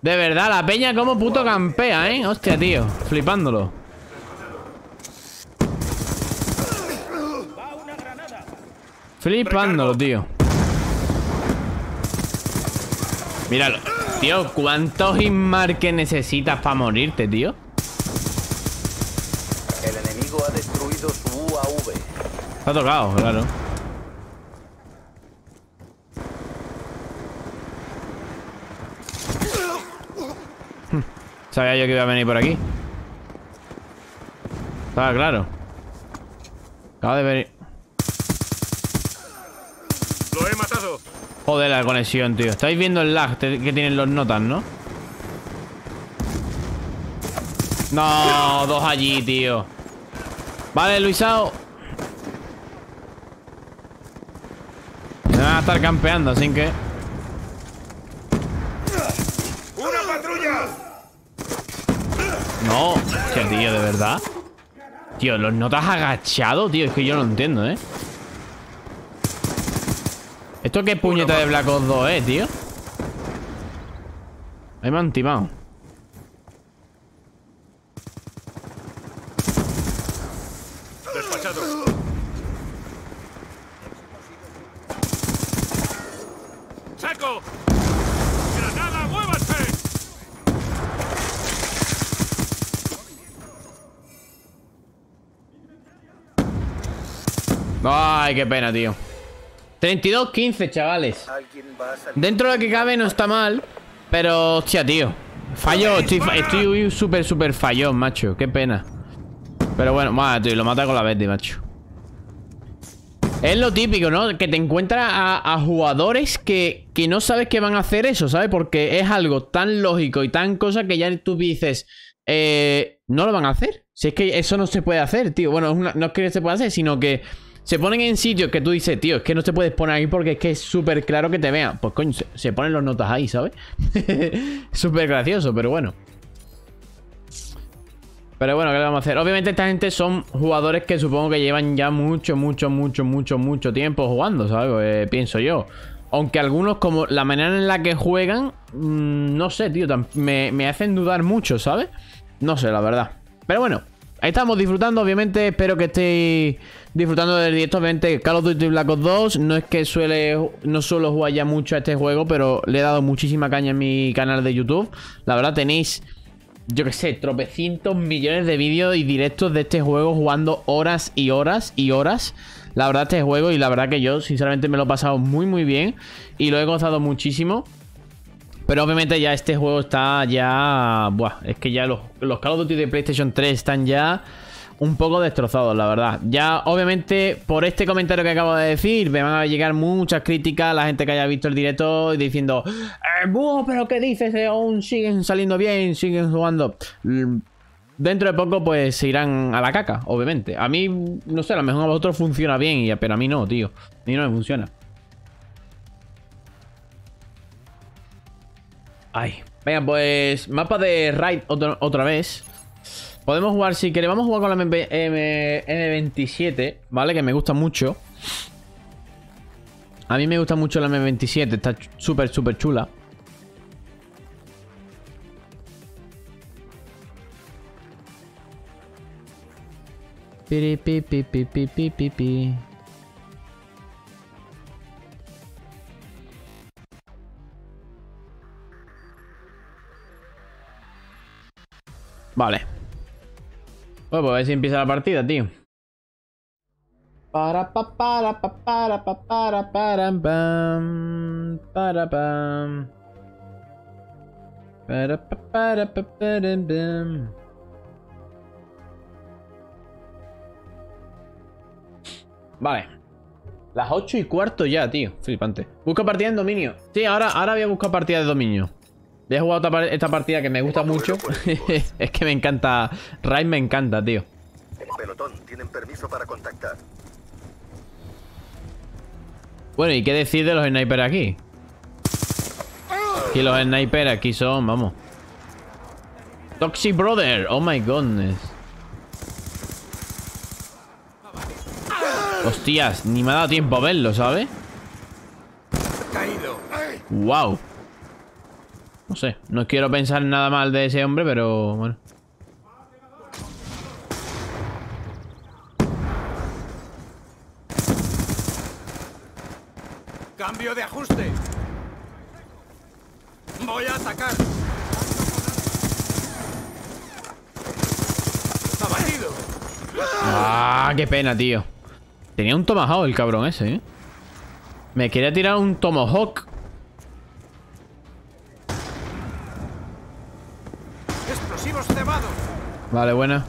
[SPEAKER 1] De verdad, la peña como puto campea, ¿eh? Hostia, tío. Flipándolo. Flipándolo, tío. Míralo. Tío, ¿cuántos inmarques necesitas para morirte, tío?
[SPEAKER 3] El enemigo ha destruido su UAV.
[SPEAKER 1] Está tocado, claro. Hm, Sabía yo que iba a venir por aquí. Estaba claro. Acaba de venir.
[SPEAKER 4] Lo he matado.
[SPEAKER 1] Joder, la conexión, tío. Estáis viendo el lag que tienen los notas, ¿no? No, dos allí, tío. Vale, Luisao. Me van a estar campeando, así que...
[SPEAKER 4] ¡Una patrulla!
[SPEAKER 1] No, hostia, tío, de verdad. Tío, los notas agachados, tío. Es que yo no entiendo, ¿eh? ¿Esto qué puñeta de Black Ops 2 es, tío? Ahí me han timado.
[SPEAKER 4] Despachado. ¡Seco! ¡Granada, muévase!
[SPEAKER 1] Ay, qué pena, tío. 32-15, chavales. Dentro de lo que cabe no está mal. Pero, hostia, tío. Fallo, estoy, súper, súper fallón, macho. Qué pena. Pero bueno, madre, lo mata con la Betty, macho. Es lo típico, ¿no? Que te encuentras a, jugadores que, que no sabes que van a hacer eso, ¿sabes? Porque es algo tan lógico y tan cosa que ya tú dices, eh, no lo van a hacer. Si es que eso no se puede hacer, tío. Bueno, no es que se pueda hacer, sino que se ponen en sitios que tú dices, tío, es que no te puedes poner ahí porque es que es súper claro que te vean. Pues coño, se, ponen los notas ahí, ¿sabes? súper gracioso, pero bueno. Pero bueno, ¿qué le vamos a hacer? Obviamente esta gente son jugadores que supongo que llevan ya mucho, mucho, mucho, mucho, mucho tiempo jugando, ¿sabes? Eh, pienso yo. Aunque algunos, como la manera en la que juegan, mm, no sé, tío, me, me hacen dudar mucho, ¿sabes? No sé, la verdad. Pero bueno, ahí estamos disfrutando, obviamente. Espero que estéis disfrutando del directo. Obviamente, Call of Duty Black Ops 2. No es que suele, no suelo jugar ya mucho a este juego, pero le he dado muchísima caña en mi canal de YouTube. La verdad, tenéis, yo que sé, tropecientos millones de vídeos y directos de este juego jugando horas y horas y horas. La verdad, este juego, y la verdad que yo, sinceramente, me lo he pasado muy, muy bien. Y lo he gozado muchísimo. Pero obviamente ya este juego está ya... Buah, es que ya los, los Call of Duty de PlayStation 3 están ya un poco destrozados, la verdad. Ya, obviamente, por este comentario que acabo de decir, me van a llegar muchas críticas. La gente que haya visto el directo diciendo, eh, buah, pero ¿qué dices? Aún siguen saliendo bien, siguen jugando. Mm, Dentro de poco, pues se irán a la caca, obviamente. A mí, no sé, a lo mejor a vosotros funciona bien, y- pero a mí no, tío. A mí no me funciona. Ay. Venga, pues mapa de Raid otra vez. Podemos jugar, si queremos, vamos a jugar con la M- M27, ¿vale? Que me gusta mucho. A mí me gusta mucho la M27, está súper, súper chula. Piri, pi, pi, pi, pi, pi, pi, pi. Vale. Bueno, pues a ver si empieza la partida, tío. Para pa para pa para pa para para pam para pam para pa para pa para pam Vale. Las 8 y cuarto ya, tío. Flipante. Busca partida en dominio. Sí, ahora, ahora voy a buscar partida de dominio. He jugado esta, par- esta partida que me gusta mucho. es que me encanta. Raid me encanta, tío.
[SPEAKER 3] Pelotón, tienen permiso para contactar.
[SPEAKER 1] Bueno, ¿y qué decir de los snipers aquí? Aquí los snipers aquí son, vamos. Toxic Brother, oh my goodness. Hostias, ni me ha dado tiempo a verlo, ¿sabes?
[SPEAKER 4] Caído.
[SPEAKER 1] Wow. No sé, no quiero pensar nada mal de ese hombre, pero bueno.
[SPEAKER 4] Cambio de ajuste. Voy a atacar. Abatido.
[SPEAKER 1] Ah, qué pena, tío. Tenía un tomahawk el cabrón ese, ¿eh? Me quería tirar un tomahawk. Vale, buena.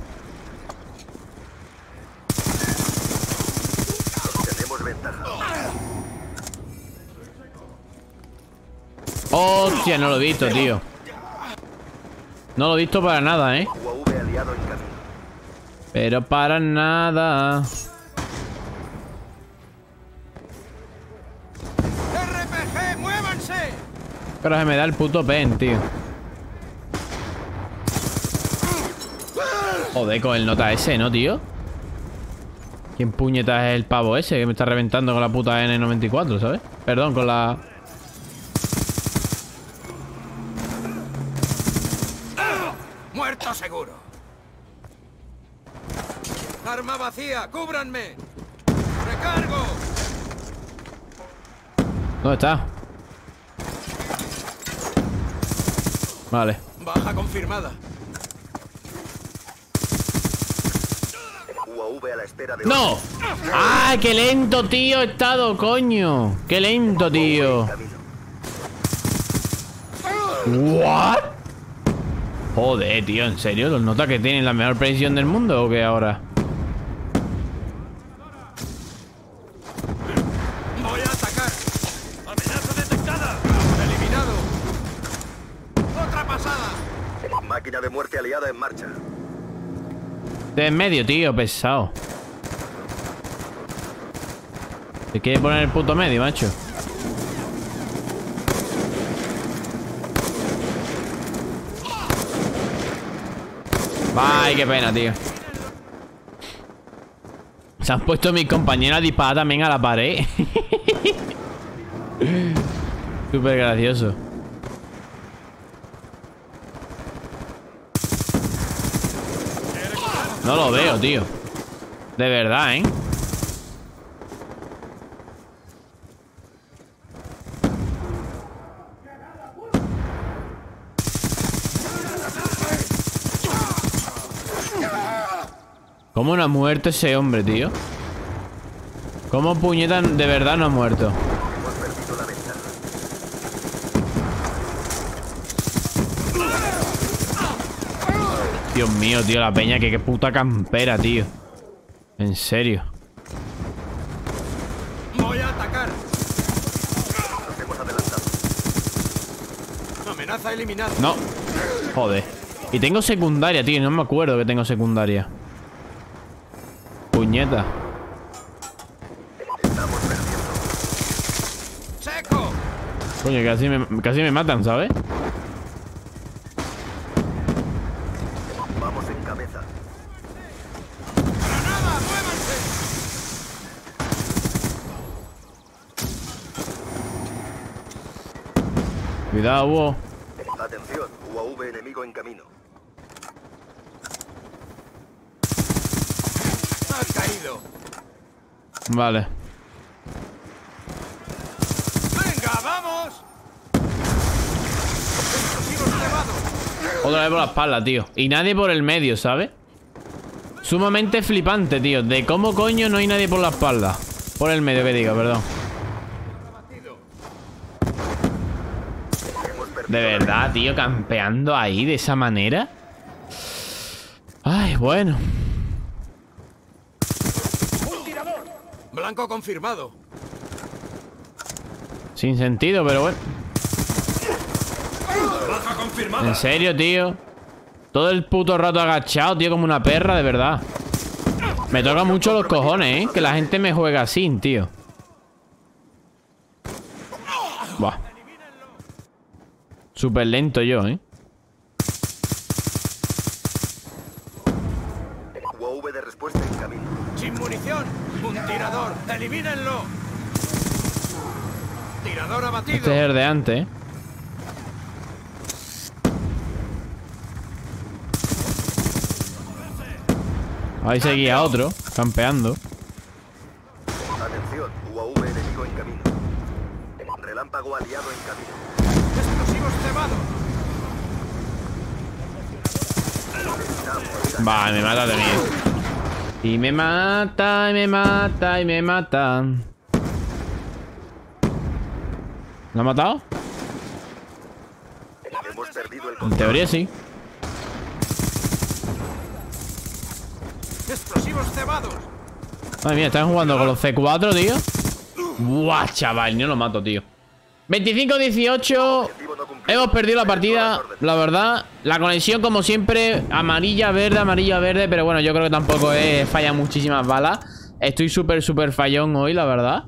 [SPEAKER 3] Tenemos ventaja.
[SPEAKER 1] Hostia, no lo he visto, tío. No lo he visto para nada, ¿eh? Pero para nada.
[SPEAKER 4] RPG, muévanse.
[SPEAKER 1] Pero se me da el puto pen, tío. Joder, con el nota ese, ¿no, tío? ¿Quién puñeta es el pavo ese que me está reventando con la puta N94, ¿sabes? Perdón, con la...
[SPEAKER 4] Muerto seguro. Arma vacía, cúbranme. Recargo.
[SPEAKER 1] ¿Dónde está? Vale.
[SPEAKER 4] Baja confirmada.
[SPEAKER 3] UAV a la espera de
[SPEAKER 1] ¡No! ¡Ah, qué lento, tío! He estado, coño. ¡Qué lento, tío! ¿What? Joder, tío, ¿en serio? ¿Los nota que tienen la mejor precisión del mundo o qué ahora?
[SPEAKER 4] Voy a atacar. Amenaza detectada. Eliminado. Otra pasada.
[SPEAKER 3] Máquina de muerte aliada en marcha.
[SPEAKER 1] En medio, tío, pesado. Te quiere poner el puto medio, macho. Ay, qué pena, tío. Se han puesto mis compañeras a disparar también a la pared. Súper gracioso. No lo veo, tío. De verdad, ¿eh? ¿Cómo no ha muerto ese hombre, tío? ¿Cómo puñeta de verdad no ha muerto?
[SPEAKER 3] Hemos perdido la ventaja.
[SPEAKER 1] Dios mío, tío, la peña, que qué puta campera, tío. En serio.
[SPEAKER 4] Voy a atacar.
[SPEAKER 3] Nos hemos adelantado.
[SPEAKER 4] Amenaza eliminada.
[SPEAKER 1] No. Joder. Y tengo secundaria, tío. No me acuerdo que tengo secundaria. Puñeta.
[SPEAKER 3] Estamos perdiendo.
[SPEAKER 4] ¡Seco!
[SPEAKER 1] Coño, casi me, casi me matan, ¿sabes?
[SPEAKER 3] Vamos en cabeza.
[SPEAKER 4] ¡Granada! ¡Muévanse!
[SPEAKER 1] Cuidado, Hugo.
[SPEAKER 3] Atención, UAV enemigo en camino.
[SPEAKER 4] ¡Ha caído!
[SPEAKER 1] Vale.
[SPEAKER 4] ¡Venga, vamos!
[SPEAKER 1] Otra vez por la espalda, tío. Y nadie por el medio, ¿sabes? Sumamente flipante, tío. De cómo coño no hay nadie por la espalda. Por el medio, que diga, perdón.
[SPEAKER 3] Hemos perdido
[SPEAKER 1] De verdad, tío, campeando ahí de esa manera. Ay, bueno.
[SPEAKER 4] Blanco confirmado.
[SPEAKER 1] Sin sentido, pero bueno. En serio, tío. Todo el puto rato agachado, tío, como una perra, de verdad. Me toca mucho los cojones, ¿eh? Que la gente me juega así, tío. Buah. Súper lento yo, ¿eh?
[SPEAKER 3] UAV de respuesta en camino.
[SPEAKER 4] ¡Sin munición! ¡Un tirador! ¡Elimínenlo! ¡Tirador abatido!
[SPEAKER 1] Este es el de antes, ¿eh? Ahí seguía otro, campeando.
[SPEAKER 3] Atención, UAV enemigo en camino. Relámpago aliado en camino.
[SPEAKER 4] ¡Explosivos cebados!
[SPEAKER 1] Va, me mata también. Y me mata, y me mata, y me mata. ¿Lo ha matado?
[SPEAKER 3] Hemos perdido el
[SPEAKER 1] En teoría sí.
[SPEAKER 4] ¡Explosivos cebados!
[SPEAKER 1] Madre mía, están jugando con los C4, tío. Buah, chaval, no lo mato, tío. 25-18. Hemos perdido la partida, la verdad. La conexión, como siempre, amarilla, verde, amarilla, verde. Pero bueno, yo creo que tampoco es falla muchísimas balas. Estoy súper, súper fallón hoy, la verdad.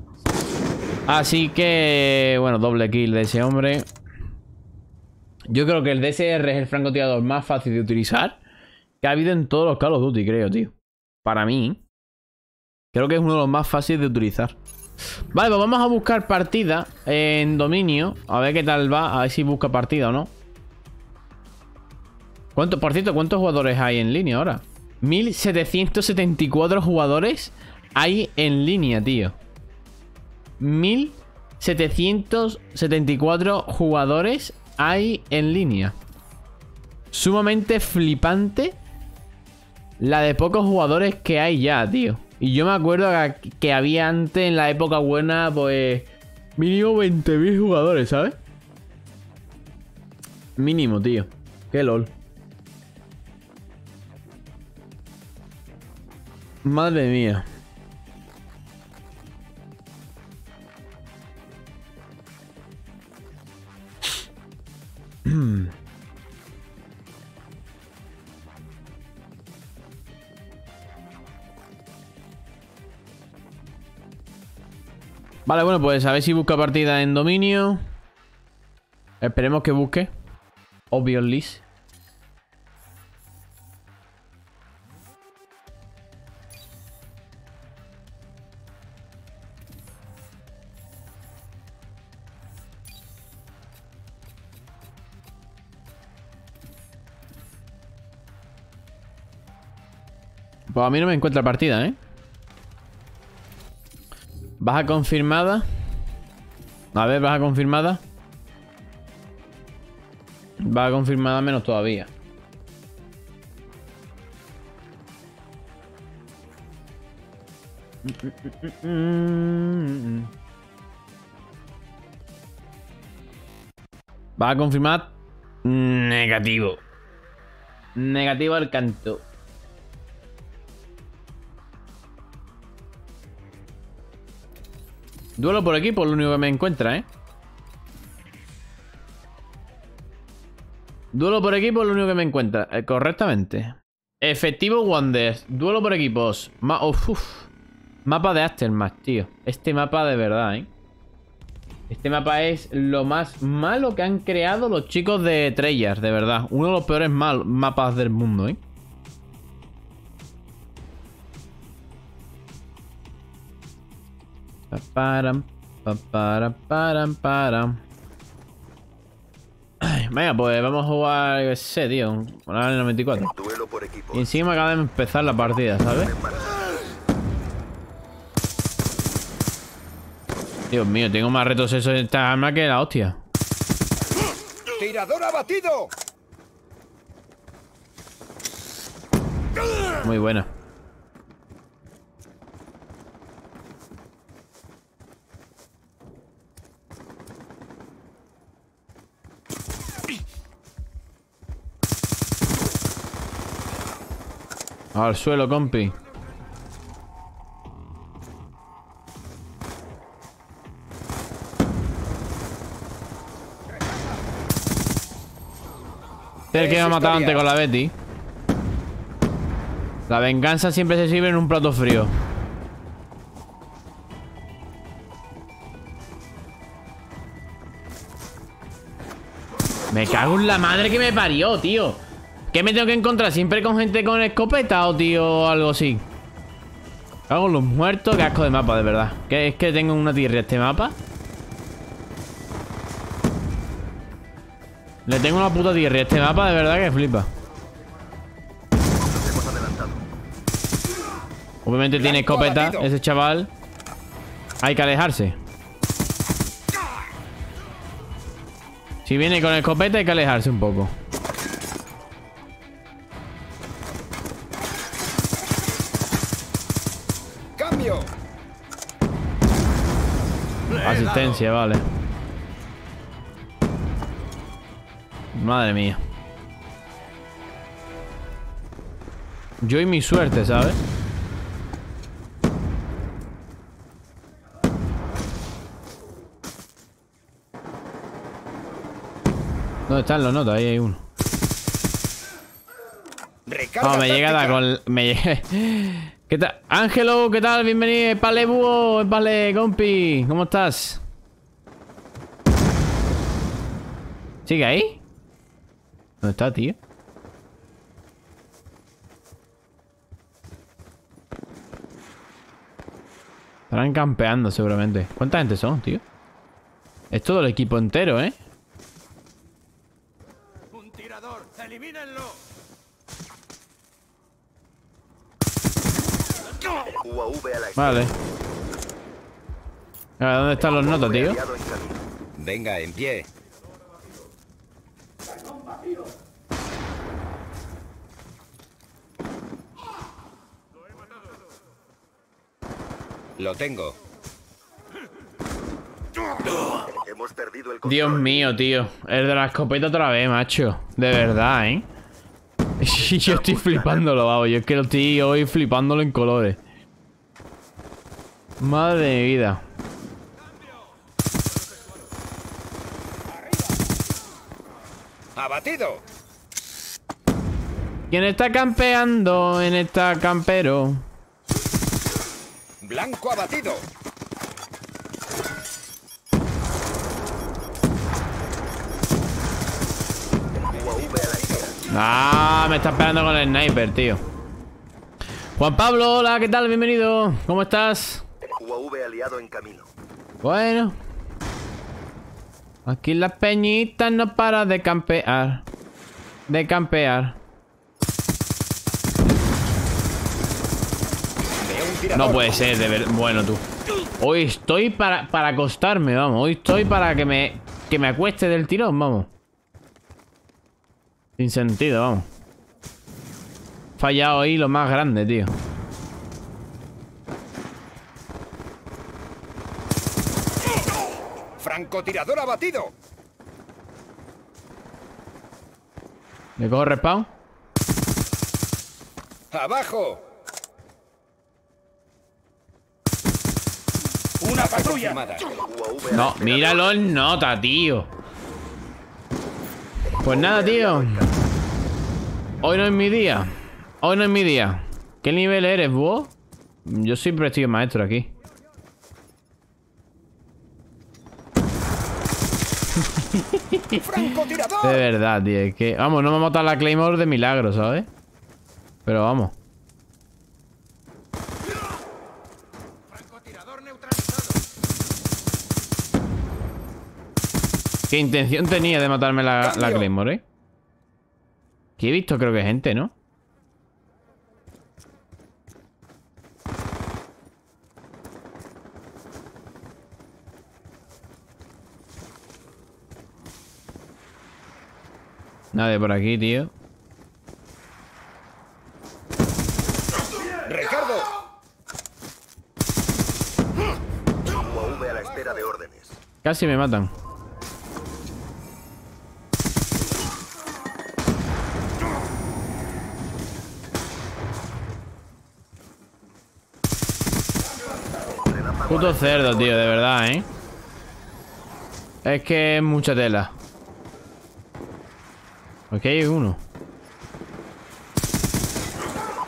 [SPEAKER 1] Así que, bueno, doble kill de ese hombre. Yo creo que el DSR es el francotirador más fácil de utilizar que ha habido en todos los Call of Duty, creo, tío. Para mí, creo que es uno de los más fáciles de utilizar. Vale, pues vamos a buscar partida en dominio. A ver qué tal va. A ver si busca partida o no. ¿Cuánto, por cierto, ¿cuántos jugadores hay en línea ahora? 1774 jugadores hay en línea, tío. 1774 jugadores hay en línea. Sumamente flipante la de pocos jugadores que hay ya, tío. Y yo me acuerdo que, había antes, en la época buena, pues... Mínimo 20.000 jugadores, ¿sabes? Mínimo, tío. Qué lol. Madre mía. Vale, bueno, pues a ver si busca partida en dominio. Esperemos que busque. Obviously. Pues a mí no me encuentra partida, ¿eh? Baja confirmada. A ver, baja confirmada. Baja confirmada menos todavía. Baja confirmada. Negativo. Negativo al canto. Duelo por equipo, lo único que me encuentra, ¿eh? Duelo por equipo, lo único que me encuentra. eh, correctamente. Efectivo Wonders. Duelo por equipos. Uf. Mapa de Aftermath, tío. Este mapa de verdad, ¿eh? Este mapa es lo más malo que han creado los chicos de Treyarch, de verdad. Uno de los peores mal mapas del mundo, ¿eh? Paparam, paparam, param, param. Ay, venga, pues vamos a jugar, qué sé, tío. Con la 94.
[SPEAKER 3] Duelo por equipo.
[SPEAKER 1] Y encima acaba de empezar la partida, ¿sabes? Dios mío, tengo más retos eso en esta arma que la hostia.
[SPEAKER 4] ¡Tirador abatido!
[SPEAKER 1] Muy buena. Al suelo, compi. Es el que me ha matado antes con la Betty. La venganza siempre se sirve en un plato frío. Me cago en la madre que me parió, tío. ¿Qué me tengo que encontrar? ¿Siempre con gente con escopeta o tío algo así? Cago en los muertos, qué asco de mapa, de verdad. ¿Qué es que tengo una tierra este mapa? Le tengo una puta tierra a este mapa, de verdad que flipa. Obviamente tiene escopeta, ese chaval. Hay que alejarse. Si viene con escopeta hay que alejarse un poco. Vale. Madre mía. Yo y mi suerte, ¿sabes? ¿Dónde están los notas? Ahí hay uno.
[SPEAKER 4] Recarga
[SPEAKER 1] No, me llega con... Me llega... ¿Qué tal? Ángelo, ¿qué tal? Bienvenido. Pale búho, vale, compi. ¿Cómo estás? ¿Sigue ahí? ¿Dónde está, tío? Estarán campeando seguramente. ¿Cuánta gente son, tío? Es todo el equipo entero, ¿eh?
[SPEAKER 4] ¡Un tirador! ¡Elimínenlo!
[SPEAKER 1] Vale. A ver, ¿Dónde están los notas, tío?
[SPEAKER 4] Venga, en pie. Lo tengo.
[SPEAKER 3] Hemos perdido el.
[SPEAKER 1] Dios mío, tío. El de la escopeta otra vez, macho. De verdad, ¿eh? Yo estoy flipándolo, vamos. Yo es que lo estoy hoy flipándolo en colores. Madre de mi vida.
[SPEAKER 4] ¡Abatido!
[SPEAKER 1] ¿Quién está campeando en esta campero?
[SPEAKER 4] ¡Blanco abatido!
[SPEAKER 3] UAV a la izquierda.
[SPEAKER 1] Ah, me está esperando con el sniper, tío. Juan Pablo, hola, ¿qué tal? Bienvenido. ¿Cómo estás?
[SPEAKER 3] UAV aliado en camino.
[SPEAKER 1] Bueno. Aquí las peñitas no para de campear. De campear.
[SPEAKER 4] francotirador.
[SPEAKER 1] No puede ser, de ver... Bueno, tú. Hoy estoy para, para acostarme, vamos. Hoy estoy para que me, que me acueste del tirón, vamos. Sin sentido, vamos. Fallado ahí lo más grande, tío.
[SPEAKER 4] Francotirador abatido.
[SPEAKER 1] ¿Me cojo respawn?
[SPEAKER 4] Abajo. Una patrulla.
[SPEAKER 1] No, míralo en nota, tío. Pues nada, tío. Hoy no es mi día. Hoy no es mi día. ¿Qué nivel eres, vos? Yo siempre estoy maestro aquí. De verdad, tío. Es que, vamos, no me ha matado la Claymore de milagro, ¿sabes? Pero vamos.
[SPEAKER 4] Francotirador neutralizado.
[SPEAKER 1] ¿Qué intención tenía de matarme la, la. Claymore, eh? Que he visto, creo que gente, ¿no? Nadie por aquí, tío.
[SPEAKER 3] Órdenes.
[SPEAKER 1] Casi me matan. Puto cerdo, tío, de verdad, ¿eh? Es que es mucha tela. Aquí hay uno.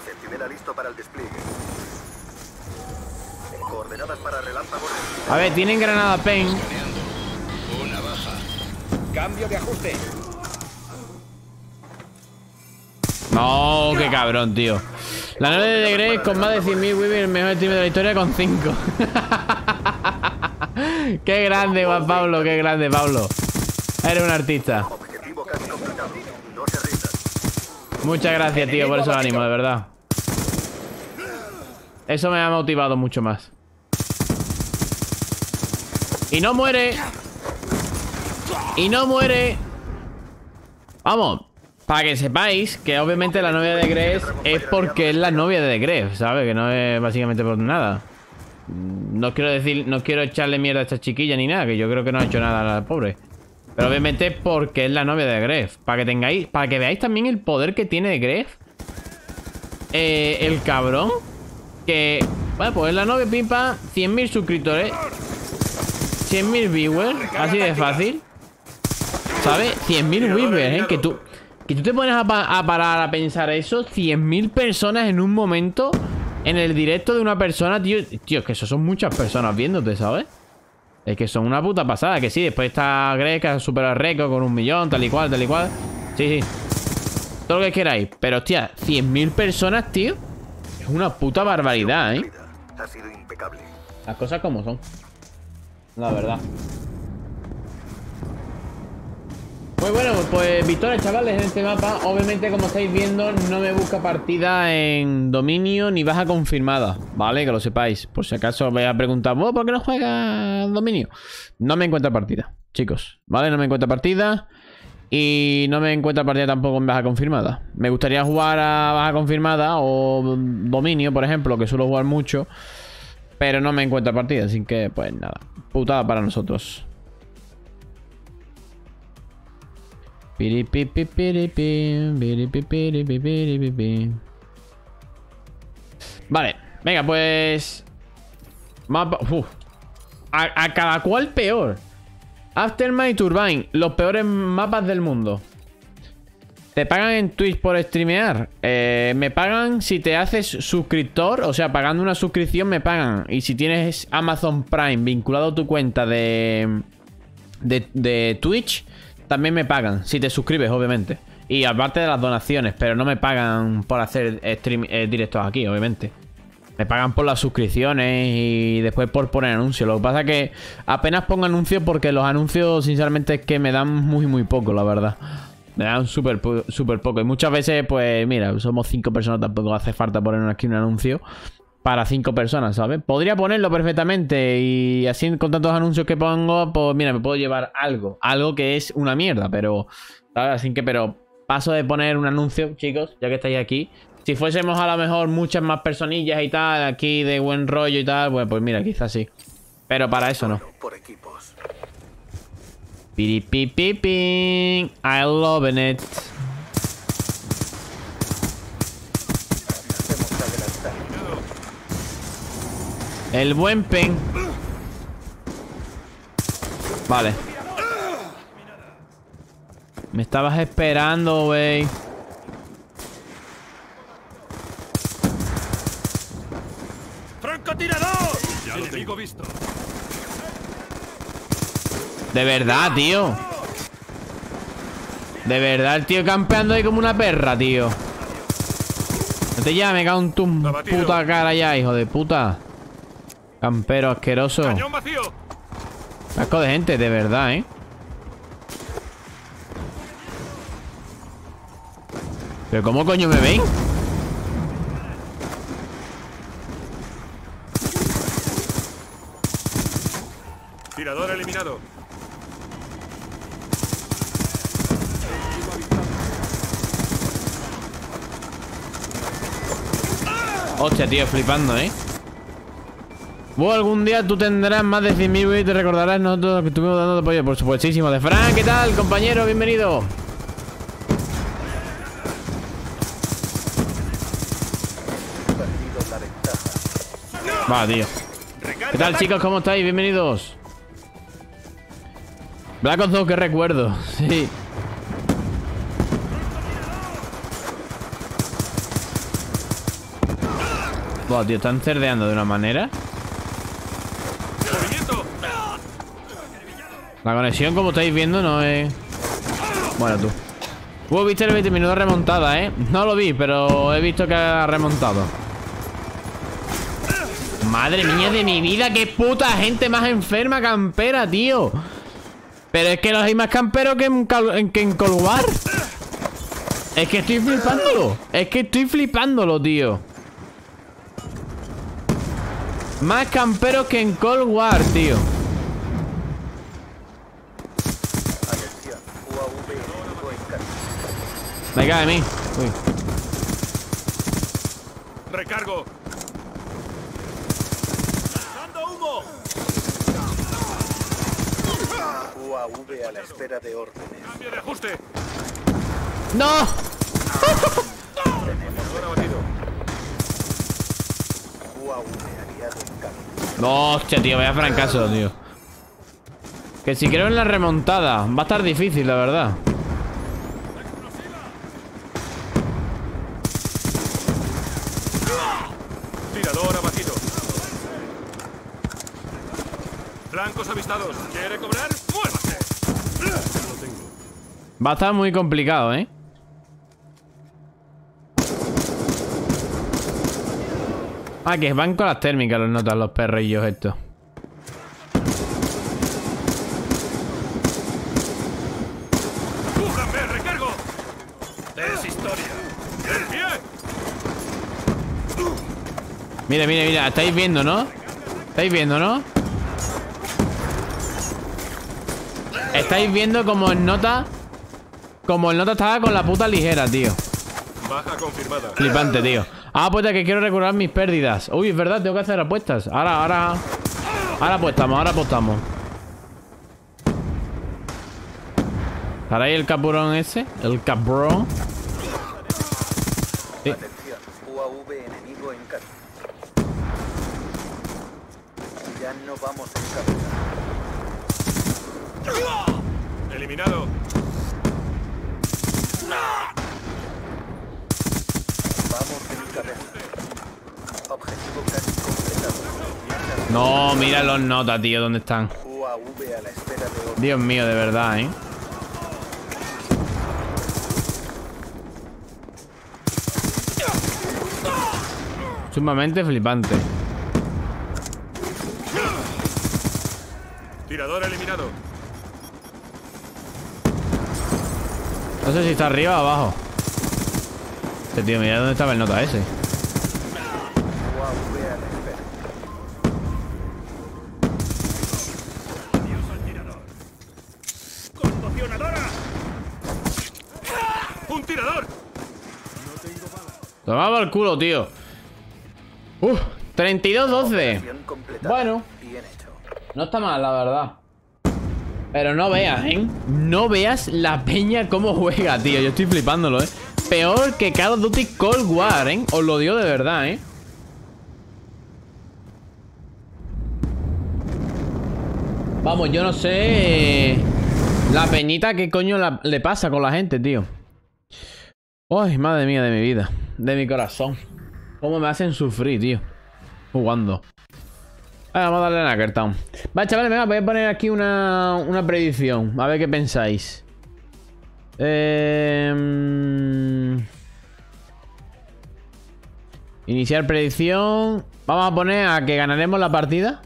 [SPEAKER 3] Centinela listo para el despliegue. Coordenadas para relámpagos.
[SPEAKER 1] A ver, tienen granada pen.
[SPEAKER 4] Cambio de ajuste.
[SPEAKER 1] No, qué cabrón, tío. La 9 de Grey con más de 100.000 Weaver, el mejor streamer de la historia con 5. qué grande, Juan Pablo, qué grande, Pablo. Eres un artista. Muchas gracias, tío, por esos ánimos, de verdad. Eso me ha motivado mucho más. Y no muere. Y no muere. Vamos. Para que sepáis que obviamente la novia de Gref es porque es la novia de Gref, ¿sabes? Que no es básicamente por nada. No quiero decir, no quiero echarle mierda a esta chiquilla ni nada, que yo creo que no ha hecho nada a la pobre. Pero obviamente es porque es la novia de Gref. Para que tengáis, para que veáis también el poder que tiene Gref. Eh, el cabrón. Que, bueno, pues es la novia pimpa, 100.000 suscriptores. 100.000 viewers, así de fácil. ¿Sabes? 100.000 viewers, ¿eh? Que tú, que tú te pones a, pa- a parar a pensar eso. 100.000 personas en un momento en el directo de una persona, tío. Tío, es que eso son muchas personas viéndote, ¿sabes? Es que son una puta pasada, que sí, después está Greca, supera el récord con un millón, tal y cual, tal y cual. Sí, sí. Todo lo que queráis. Pero, hostia, 100.000 personas, tío. Es una puta barbaridad, ¿eh?
[SPEAKER 3] Ha sido impecable.
[SPEAKER 1] Las cosas como son. La verdad. Pues bueno, pues victoria, chavales, en este mapa. Obviamente, como estáis viendo, no me busca partida en dominio ni baja confirmada. ¿Vale? Que lo sepáis. Por si acaso vais a preguntar, "¿Vos ¿por qué no juegas dominio? No me encuentra partida, chicos. ¿Vale? No me encuentra partida. Y no me encuentra partida tampoco en baja confirmada. Me gustaría jugar a baja confirmada o dominio, por ejemplo, que suelo jugar mucho. Pero no me encuentra partida, así que pues nada. Putada para nosotros. Vale, venga, pues. Mapa. uf. A, cada cual peor. Aftermath Turbine, los peores mapas del mundo. ¿Te pagan en Twitch por streamear? Eh, me pagan si te haces suscriptor, o sea, pagando una suscripción me pagan. Y si tienes Amazon Prime vinculado a tu cuenta de, de Twitch, también me pagan. Si te suscribes, obviamente. Y aparte de las donaciones, pero no me pagan por hacer stream, eh, directos aquí, obviamente. Me pagan por las suscripciones y después por poner anuncios. Lo que pasa es que apenas pongo anuncios porque los anuncios, sinceramente, es que me dan muy, muy poco, la verdad. Me dan súper súper poco. Y muchas veces, pues, mira, somos cinco personas, tampoco hace falta poner aquí un anuncio. Para cinco personas, ¿sabes? Podría ponerlo perfectamente y así con tantos anuncios que pongo, pues mira, me puedo llevar algo. Algo que es una mierda, pero... ¿sabes? Así que, pero paso de poner un anuncio, chicos, ya que estáis aquí. Si fuésemos a lo mejor muchas más personillas y tal, aquí de buen rollo y tal, bueno, pues mira, quizás sí. Pero para eso no.
[SPEAKER 3] Por equipos.
[SPEAKER 1] I love it. El buen pen. Vale. Me estabas esperando, wey.
[SPEAKER 4] ¡Francotirador! Ya lo tengo visto.
[SPEAKER 1] De verdad, tío. De verdad, el tío campeando ahí como una perra, tío. No te llames, me cago en tu puta cara ya, hijo de puta. Campero asqueroso. Asco de gente, de verdad, ¿eh? ¿Pero cómo coño me ven?
[SPEAKER 4] Tirador eliminado.
[SPEAKER 1] Hostia, tío, flipando, ¿eh? Vos algún día tú tendrás más de 100.000 y te recordarás nosotros que estuvimos dando apoyo, por supuestísimo. De Fran, ¿qué tal, compañero? Bienvenido. Va, tío. ¿Qué tal, chicos? ¿Cómo estáis? Bienvenidos. Black Ops 2, qué recuerdo. Sí. Buah, tío, están cerdeando de una manera. La conexión, como estáis viendo, no es... Bueno, tú. Uh, viste el 20 minutos remontada, ¿eh? No lo vi, pero he visto que ha remontado. Madre mía de mi vida, qué puta gente más enferma campera, tío. Pero es que los hay más camperos que en, que en Cold War. Es que estoy flipándolo. Es que estoy flipándolo, tío. Más camperos que en Cold War, tío.
[SPEAKER 3] Atención. UAV enemigo en camino.
[SPEAKER 1] Me cae a mí. Uy.
[SPEAKER 4] ¡Recargo! ¡Dando humo!
[SPEAKER 3] UAV a la espera de órdenes.
[SPEAKER 4] ¡Cambio de ajuste!
[SPEAKER 1] ¡No! No, hostia, tío, vaya francazo, tío. Que si creo en la remontada, va a estar difícil, la verdad.
[SPEAKER 4] Tirador abatido. Blancos avistados. ¿Quiere cobrar? ¡Muévase! Lo tengo.
[SPEAKER 1] Va a estar muy complicado, ¿eh? Ah, que van con las térmicas los notas los perrillos estos.
[SPEAKER 4] ¡Cúbranme! ¡Recargo! Es historia. ¡En pie!
[SPEAKER 1] Mira, mira, mira, estáis viendo, ¿no? ¿Estáis viendo, no? Estáis viendo como el nota Como el nota estaba con la puta ligera, tío
[SPEAKER 4] Baja confirmada.
[SPEAKER 1] Flipante, tío Ah, pues que quiero recuperar mis pérdidas Uy, es verdad, tengo que hacer apuestas Ahora, ahora Ahora apostamos, ahora apostamos ¿Estará ahí el cabrón ese? El cabrón Sí.
[SPEAKER 3] Atención. UAV enemigo en camino. Ya no vamos en.
[SPEAKER 4] Eliminado.
[SPEAKER 3] Vamos cabeza. Objetivo casi completado.
[SPEAKER 1] No, mira los notas, tío, ¿dónde están?
[SPEAKER 3] De.
[SPEAKER 1] Dios mío, de verdad, ¿eh? Sumamente flipante.
[SPEAKER 4] Tirador eliminado.
[SPEAKER 1] No sé si está arriba o abajo. Este tío, mira dónde estaba el nota ese. Tomaba el culo, tío. Uf, 32-12. Bueno, no está mal, la verdad. Pero no veas, ¿eh? No veas la peña cómo juega, tío. Yo estoy flipándolo, ¿eh? Peor que Call of Duty Cold War, ¿eh? Os lo digo de verdad, ¿eh? Vamos, yo no sé... La peñita, ¿qué coño le pasa con la gente, tío? Ay, madre mía de mi vida. De mi corazón. Cómo me hacen sufrir, tío. Jugando. Vale, vamos a darle a Nackertown. Vale, chavales, venga, voy a poner aquí una, una predicción. A ver qué pensáis. Mm, iniciar predicción. Vamos a poner a que ganaremos la partida.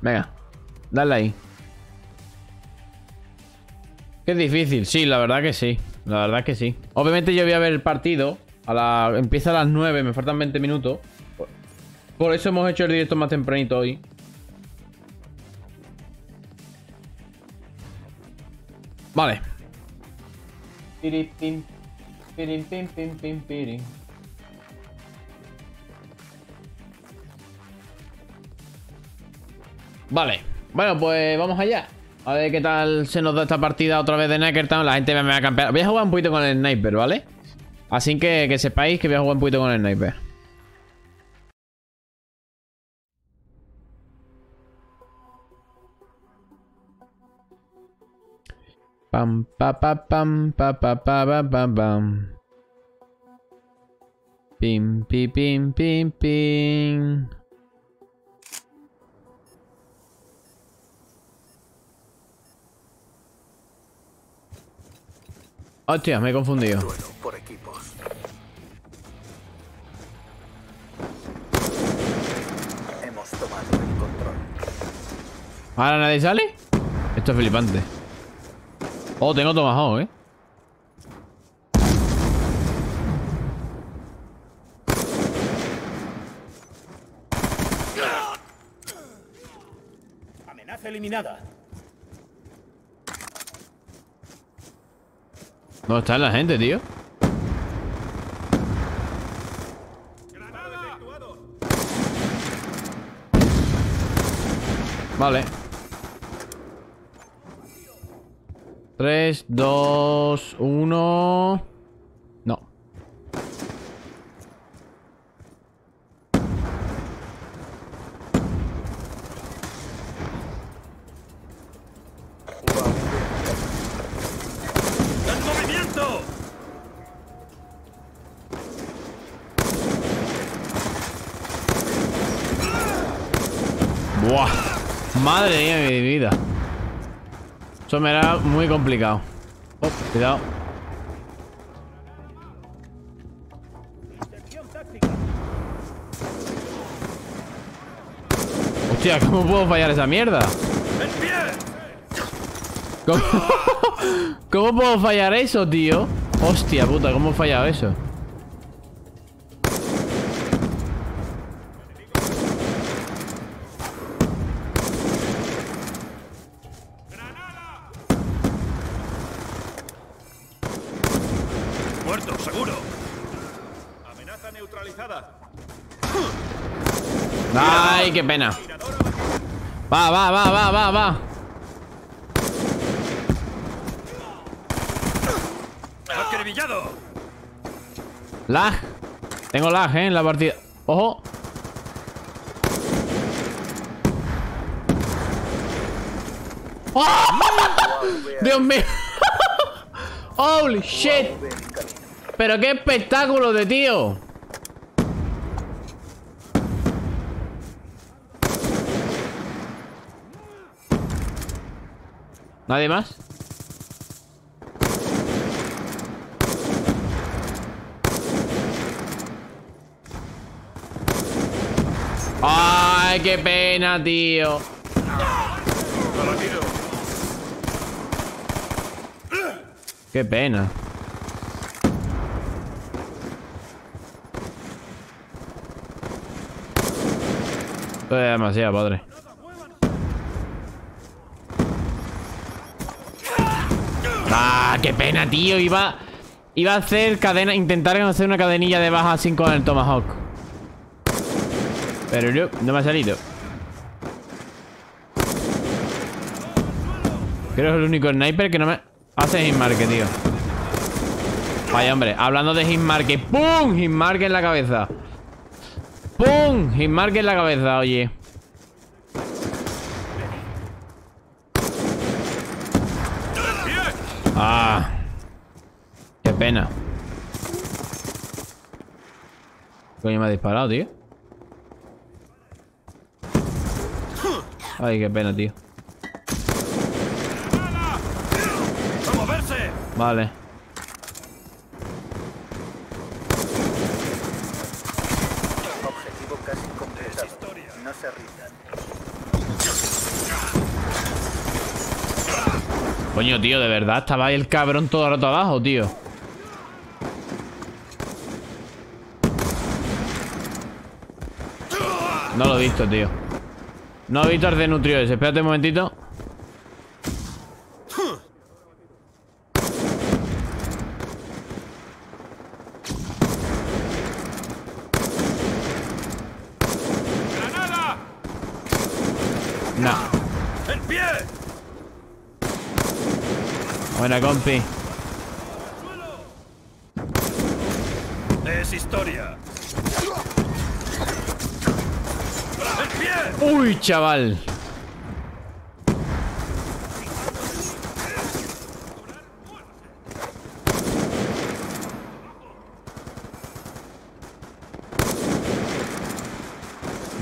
[SPEAKER 1] Venga, dale ahí. Qué difícil, sí, la verdad que sí. La verdad que sí. Obviamente yo voy a ver el partido. Empieza a las 9, me faltan 20 minutos. Por eso hemos hecho el directo más tempranito hoy. Vale. Piri, pim, pirim, pim, pim. Vale. Bueno, pues vamos allá. A ver qué tal se nos da esta partida otra vez de Neckertown. La gente me va a campear. Voy a jugar un poquito con el sniper, ¿vale? Así que que sepáis que voy a jugar un poquito con el sniper. Pam pa pa pam pa pa pa pa pam pam. Pim pim pim pim pim. Hostia, me he confundido.
[SPEAKER 3] Por equipos. Hemos tomado el control.
[SPEAKER 1] ¿Ahora nadie sale? Esto es flipante. Oh, tengo Tomahawk, eh.
[SPEAKER 4] Amenaza eliminada.
[SPEAKER 1] ¿Dónde está la gente, tío? Vale. 3, 2, 1. No.
[SPEAKER 4] ¡En movimiento!
[SPEAKER 1] Buah. Madre mía de mi vida. Eso me era complicado. Oh, cuidado. Hostia, ¿cómo puedo fallar esa mierda? ¿Cómo, ¿Cómo puedo fallar eso, tío? Hostia puta, ¿cómo he fallado eso? Qué pena. Va, va, va, va, va, va. Lag. Tengo lag, eh, en la partida. Ojo. ¡Oh! Dios mío. Holy shit. Pero qué espectáculo de tío. ¿Nadie más? Ay, qué pena, tío. Qué pena. Demasiado, padre. Ah, qué pena, tío. Iba, iba a hacer cadena, intentar hacer una cadenilla de baja 5 con el Tomahawk. Pero no, no me ha salido. Creo que es el único sniper que no me hace hitmarque, tío. Vaya, hombre. Hablando de hitmarque. ¡Pum! Hitmarque en la cabeza. ¡Pum! Hitmarque en la cabeza, oye. Ah. Qué pena. Coño me ha disparado, tío. Ay, qué pena, tío. Vale.
[SPEAKER 3] Objetivo casi completado. No se rindan.
[SPEAKER 1] Coño, tío, de verdad, estaba ahí el cabrón todo el rato abajo, tío. No lo he visto, tío. No he visto el de nutrio ese. Espérate un momentito. No.
[SPEAKER 2] ¡En pie!
[SPEAKER 1] Buena, compi.
[SPEAKER 2] Es historia.
[SPEAKER 1] Uy, chaval.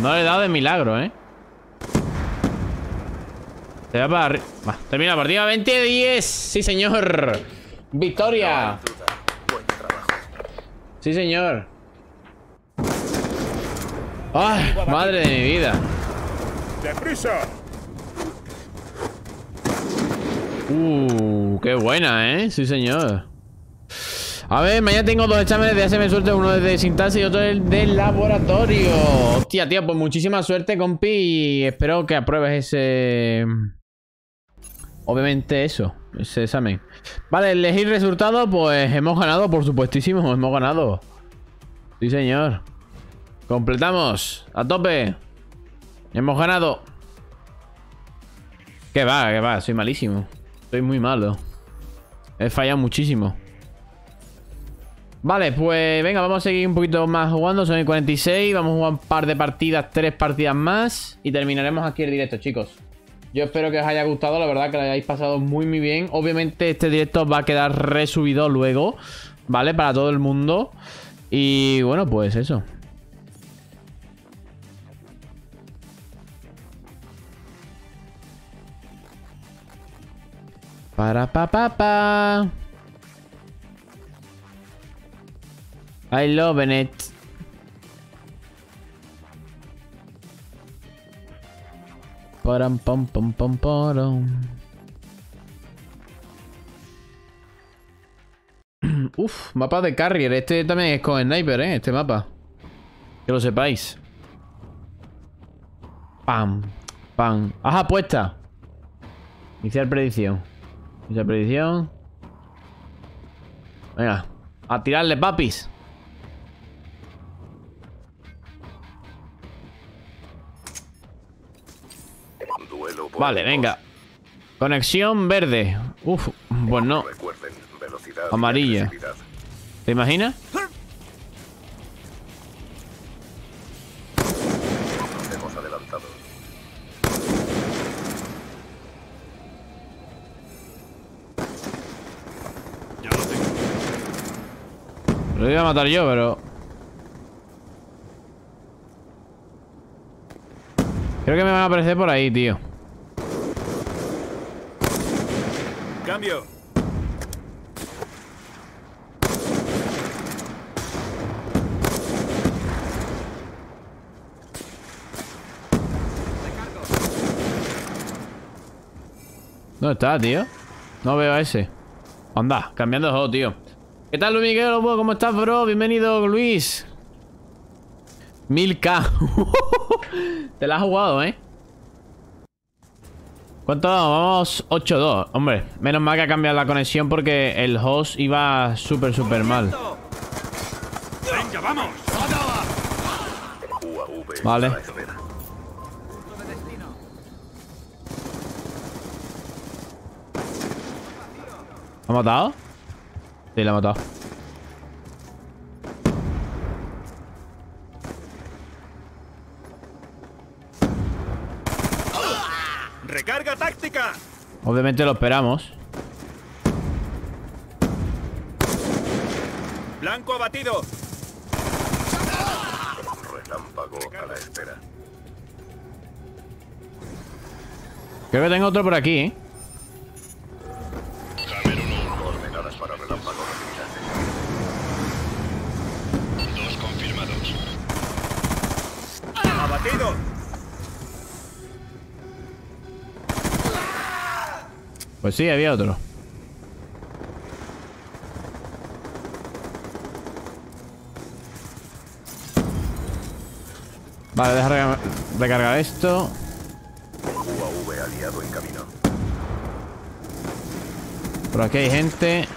[SPEAKER 1] No le he dado de milagro, ¿eh? Se va para arriba. Termina la partida 20-10. Sí, señor. Victoria. Sí, señor. Ay, madre de mi vida.
[SPEAKER 2] ¡Deprisa!
[SPEAKER 1] Uh, qué buena, ¿eh? Sí, señor. A ver, mañana tengo dos exámenes de ASM suerte, uno de sintaxis y otro es de laboratorio. Hostia, tío, pues muchísima suerte, compi, y espero que apruebes ese... Obviamente eso, ese examen. Vale, elegir resultado, pues hemos ganado, por supuestísimo, hemos ganado. Sí, señor. Completamos, a tope. Hemos ganado. Que va, que va, soy malísimo. Soy muy malo. He fallado muchísimo. Vale, pues venga, vamos a seguir un poquito más jugando. Son el 46. Vamos a jugar un par de partidas, tres partidas más. Y terminaremos aquí el directo, chicos. Yo espero que os haya gustado, la verdad que lo hayáis pasado muy muy bien. Obviamente este directo va a quedar resubido luego, ¿vale? Para todo el mundo. Y bueno, pues eso. Para pa pa pa. I love it. Param pam pam pam param. Uf, mapa de carrier. Este también es con sniper, ¿eh? Este mapa. Que lo sepáis. Pam, pam. Ajá, apuesta. Iniciar predicción. Iniciar predicción. Venga, a tirarle, papis. Vale, venga. Conexión verde. Uf, pues no. Amarilla. ¿Te imaginas?
[SPEAKER 2] Lo
[SPEAKER 1] iba a matar yo, pero... Creo que me van a aparecer por ahí, tío.
[SPEAKER 2] Cambio.
[SPEAKER 1] ¿Dónde está, tío? No veo a ese. Anda, cambiando de juego, tío. ¿Qué tal, Luis Miguel? ¿Cómo estás, bro? Bienvenido, Luis. 1000k. Te la has jugado, ¿eh? ¿Cuánto vamos? 8-2. Hombre, menos mal que ha cambiado la conexión porque el host iba súper, súper mal.
[SPEAKER 2] ¡Venga, vamos!
[SPEAKER 1] Vale.
[SPEAKER 3] a la espera.
[SPEAKER 1] ¿Lo ha matado? Sí, lo ha matado.
[SPEAKER 2] ¡Recarga táctica!
[SPEAKER 1] Obviamente lo esperamos.
[SPEAKER 2] ¡Blanco abatido!
[SPEAKER 3] Relámpago a la espera.
[SPEAKER 1] Creo que tengo otro por aquí, ¿eh? Pues sí, había otro. Vale, deja reca- recargar esto.
[SPEAKER 3] UAV aliado en camino.
[SPEAKER 1] Por aquí hay gente.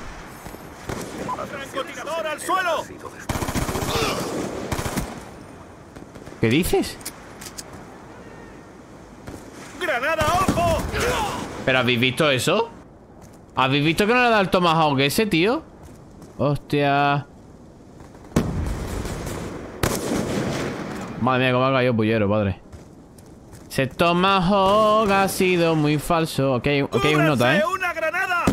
[SPEAKER 2] ¡Francotirador al suelo!
[SPEAKER 1] ¿Qué dices?
[SPEAKER 2] ¡Granada, ojo!
[SPEAKER 1] ¿Pero habéis visto eso? ¿Habéis visto que no le da el tomahawk ese, tío? Hostia. Madre mía, cómo ha caído pullero, padre. Ese tomahawk ha sido muy falso. Ok, ok, un nota, ¿eh?
[SPEAKER 2] ¡Cúbranse, ¡Una granada!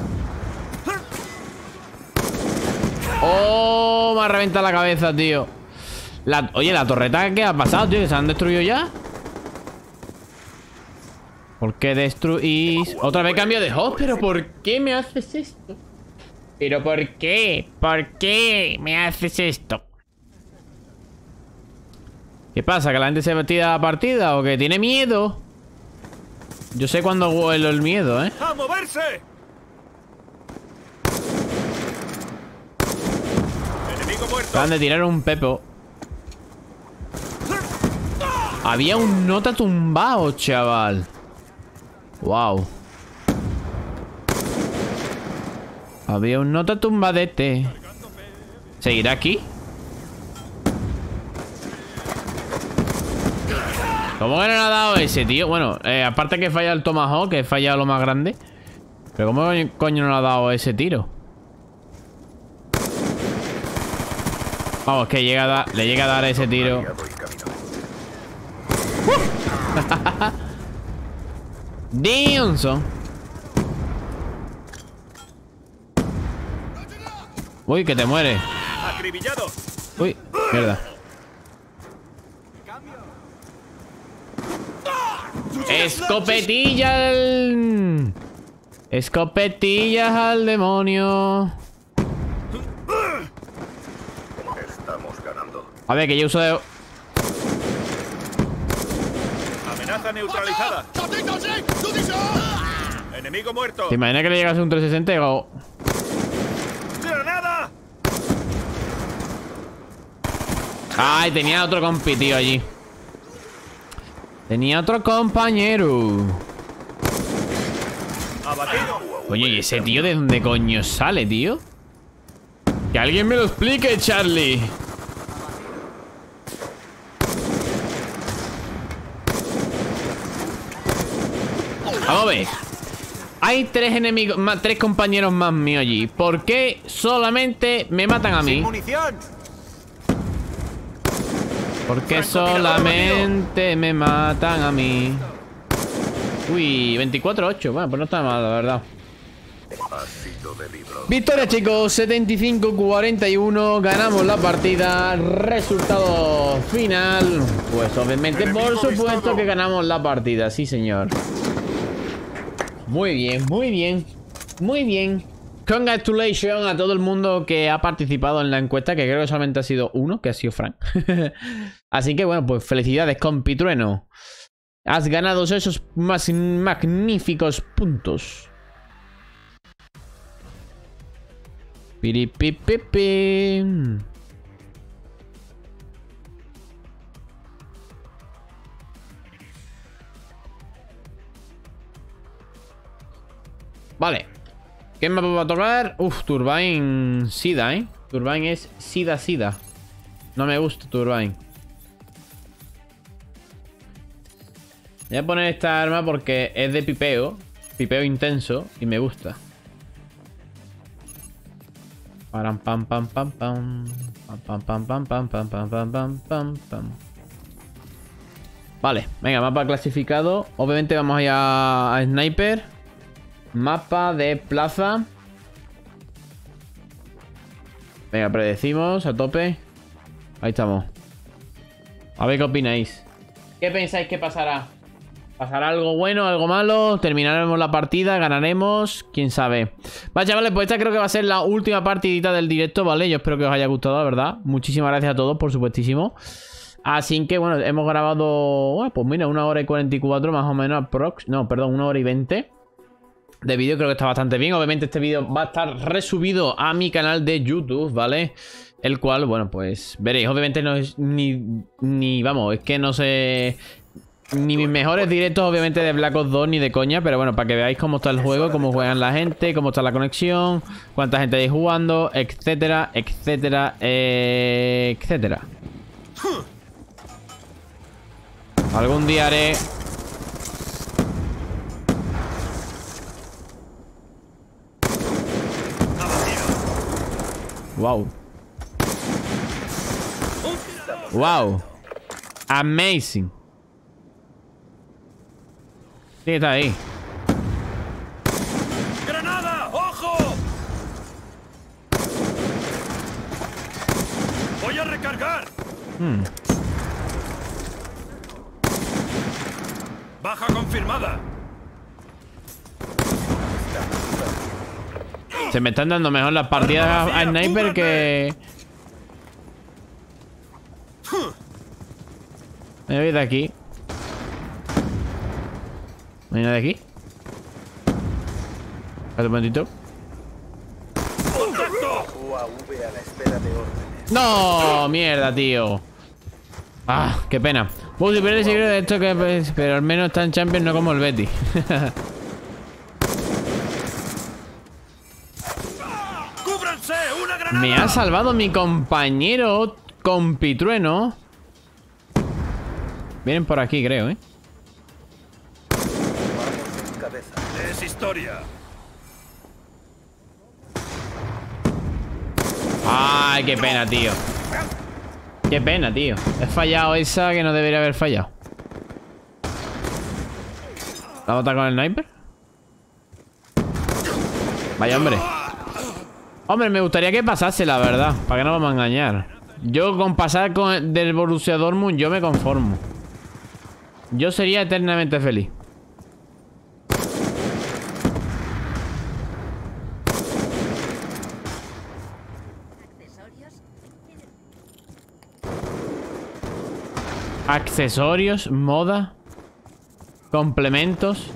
[SPEAKER 1] ¡Oh! Me ha reventado la cabeza, tío. La- Oye, ¿la torreta qué ha pasado, tío? ¿Que se han destruido ya? ¿Por qué destruís? Otra vez cambio de host, pero ¿por qué me haces esto? ¿Pero por qué? ¿Por qué me haces esto? ¿Qué pasa? ¿Que la gente se tira la partida o que tiene miedo? Yo sé cuándo huelo el miedo, ¿eh?
[SPEAKER 2] ¡A moverse! ¡Enemigo muerto!
[SPEAKER 1] Acaban de tirar un pepo. Había un nota tumbado, chaval. Wow. Había un nota tumbadete. ¿Seguirá aquí? ¿Cómo que no le ha dado ese, tío? Bueno, eh, aparte que falla el Tomahawk, que falla lo más grande. Pero ¿cómo coño- no le ha dado ese tiro? Vamos, que llega a le llega a dar ese tiro.
[SPEAKER 3] Aliado camino.
[SPEAKER 1] Dionson. Uy, que te muere.
[SPEAKER 2] ¡Acribillado!
[SPEAKER 1] Uy, mierda. Escopetilla al... Escopetillas al demonio.
[SPEAKER 3] Estamos ganando.
[SPEAKER 1] A ver, que yo uso de...
[SPEAKER 2] ¡Amenaza neutralizada! ¡Enemigo muerto!
[SPEAKER 1] ¿Te imaginas que le llegase un 360 y. Ay, tenía otro compi, tío, allí. Tenía otro compañero.
[SPEAKER 2] ¡Abatido!
[SPEAKER 1] Coño, ¿y ese tío de dónde coño sale, tío? Que alguien me lo explique, Charlie. Ver. Hay tres enemigos, más, tres compañeros más míos allí. ¿Por qué solamente me matan a mí?
[SPEAKER 4] munición!
[SPEAKER 1] ¿Por qué solamente me matan a mí? Uy, 24-8. Bueno, pues no está mal, la verdad. Victoria chicos, 75-41, ganamos la partida, resultado final, pues obviamente por supuesto que ganamos la partida, sí señor. Muy bien, muy bien, muy bien. Congratulations a todo el mundo que ha participado en la encuesta, que creo que solamente ha sido uno, que ha sido Frank. Así que bueno, pues felicidades compitrueno. Has ganado esos más magníficos puntos. Piripipipi. Vale. ¿Qué me va a tocar? Uf, Turbine Sida, ¿eh? Turbine es Sida Sida. No me gusta Turbine. Voy a poner esta arma porque es de pipeo. Pipeo intenso y me gusta. Pam pam pam pam. Pam pam pam pam pam pam pam pam pam pam. Vale, venga, mapa clasificado. Obviamente vamos allá a Sniper. Mapa de plaza. Venga, predecimos a tope. Ahí estamos. A ver qué opináis. ¿Qué pensáis que pasará? ¿Pasará algo bueno, algo malo? ¿Terminaremos la partida? ¿Ganaremos? ¿Quién sabe? Vale, chavales, pues esta creo que va a ser la última partidita del directo, ¿vale? Yo espero que os haya gustado, la verdad. Muchísimas gracias a todos, por supuestísimo. Así que, bueno, hemos grabado... Pues mira, una hora y 44 más o menos aprox... No, perdón, una hora y 20 de vídeo creo que está bastante bien. Obviamente este vídeo va a estar resubido a mi canal de YouTube, ¿vale? El cual, bueno, pues veréis. Obviamente no es ni, ni vamos, es que no sé... Ni mis mejores directos, obviamente, de Black Ops 2 ni de coña, pero bueno, para que veáis cómo está el juego, cómo juegan la gente, cómo está la conexión, cuánta gente hay jugando, etcétera, etcétera, etcétera. Algún día haré Uau. Uau. Amazing. Tenta aí.
[SPEAKER 2] Granada, ojo. Voy a recargar.
[SPEAKER 1] Hum.
[SPEAKER 2] Baja confirmada.
[SPEAKER 1] Se me están dando mejor las partidas a, a Sniper que... Me voy de aquí. ¿No hay nada de aquí? Espérate un momentito.
[SPEAKER 3] Espera.
[SPEAKER 1] ¡No! ¡Mierda, tío! Ah, qué pena. Uy, el secreto de esto que... pues, Pero al menos está en Champions, no como el Betty. Me ha salvado mi compañero compitrueno. Vienen por aquí, creo, ¿eh?
[SPEAKER 2] Es historia.
[SPEAKER 1] Ay, qué pena, tío. Qué pena, tío. He fallado esa que no debería haber fallado. ¿La bota con el sniper? Vaya, hombre. Hombre, me gustaría que pasase, la verdad. Para que no vamos a engañar. Yo con pasar con del Borussia Dortmund, yo me conformo. Yo sería eternamente feliz. Accesorios, moda, complementos.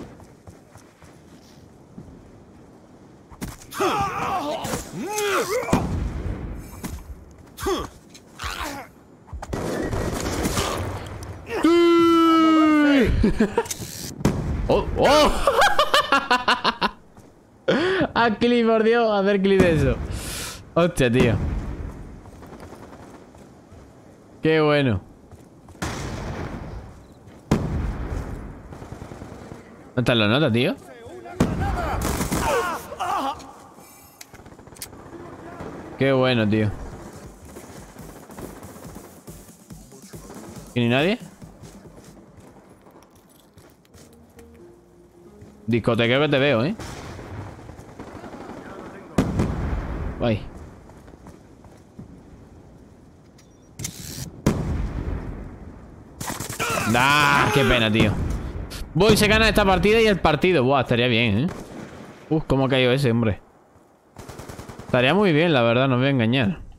[SPEAKER 1] ¡Oh! ¡Oh! Haz clic, por Dios, hacer clic de eso. Hostia, tío. Qué bueno. ¿Dónde están las notas, tío? Qué bueno, tío. ¿Y ni nadie? Discotequeo que te veo, ¿eh? Guay. ¡Ah! ¡Qué pena, tío! Voy, se gana esta partida y el partido. Buah, estaría bien, ¿eh? Uf, cómo ha caído ese, hombre. Estaría muy bien, la verdad, no me voy a engañar.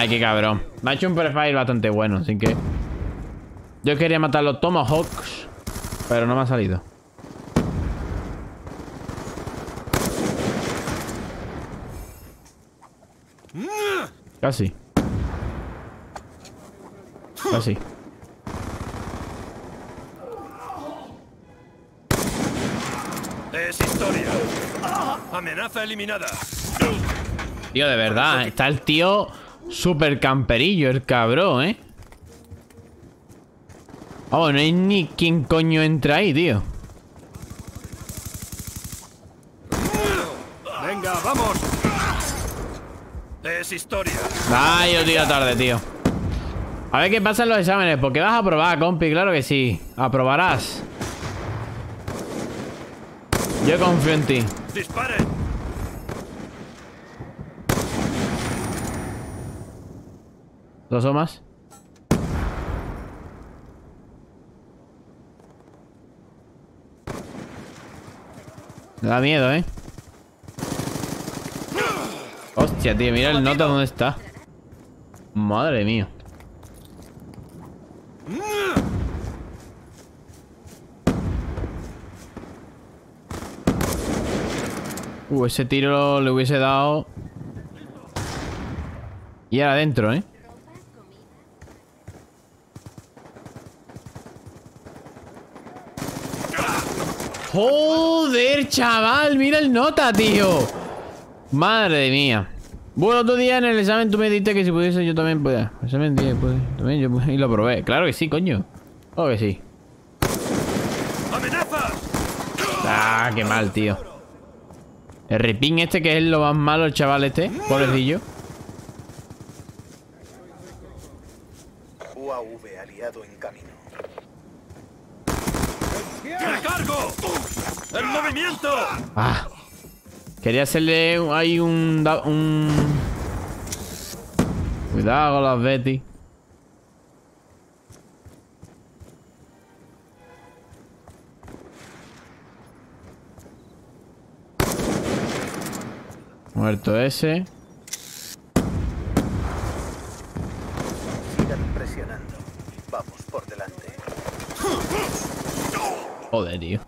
[SPEAKER 1] Ay, qué cabrón. Me ha hecho un prefire bastante bueno, así que... Yo quería matar los Tomahawks, pero no me ha salido. Casi. Casi.
[SPEAKER 2] Es historia. Amenaza eliminada.
[SPEAKER 1] Tío, de verdad, está el tío super camperillo, el cabrón, ¿eh? Oh, no hay ni quién coño entra ahí, tío.
[SPEAKER 2] Venga, vamos. Es historia.
[SPEAKER 1] Ay, yo tiro tarde, tío. A ver qué pasa en los exámenes, porque vas a aprobar, compi, claro que sí. Aprobarás. Yo confío en ti.
[SPEAKER 2] Disparen.
[SPEAKER 1] ¿Dos o más? Me da miedo, ¿eh? Hostia, tío, mira el nota dónde está. Madre mía. Uh, ese tiro le hubiese dado... Y era adentro, ¿eh? Joder, chaval, mira el nota, tío. Madre mía. Bueno, otro día en el examen tú me dijiste que si pudiese yo también podía. Examen 10, pues, también yo y lo probé. Claro que sí, coño. Claro que sí. Ah, qué mal, tío. El ripín este que es lo más malo, el chaval este. Pobrecillo.
[SPEAKER 3] UAV aliado en camino.
[SPEAKER 2] ¡Recargo! ¡En movimiento!
[SPEAKER 1] Ah. Quería hacerle ahí un, un... Cuidado con las Betty. Muerto ese.
[SPEAKER 3] Sigan presionando. Vamos por delante.
[SPEAKER 1] Joder, tío.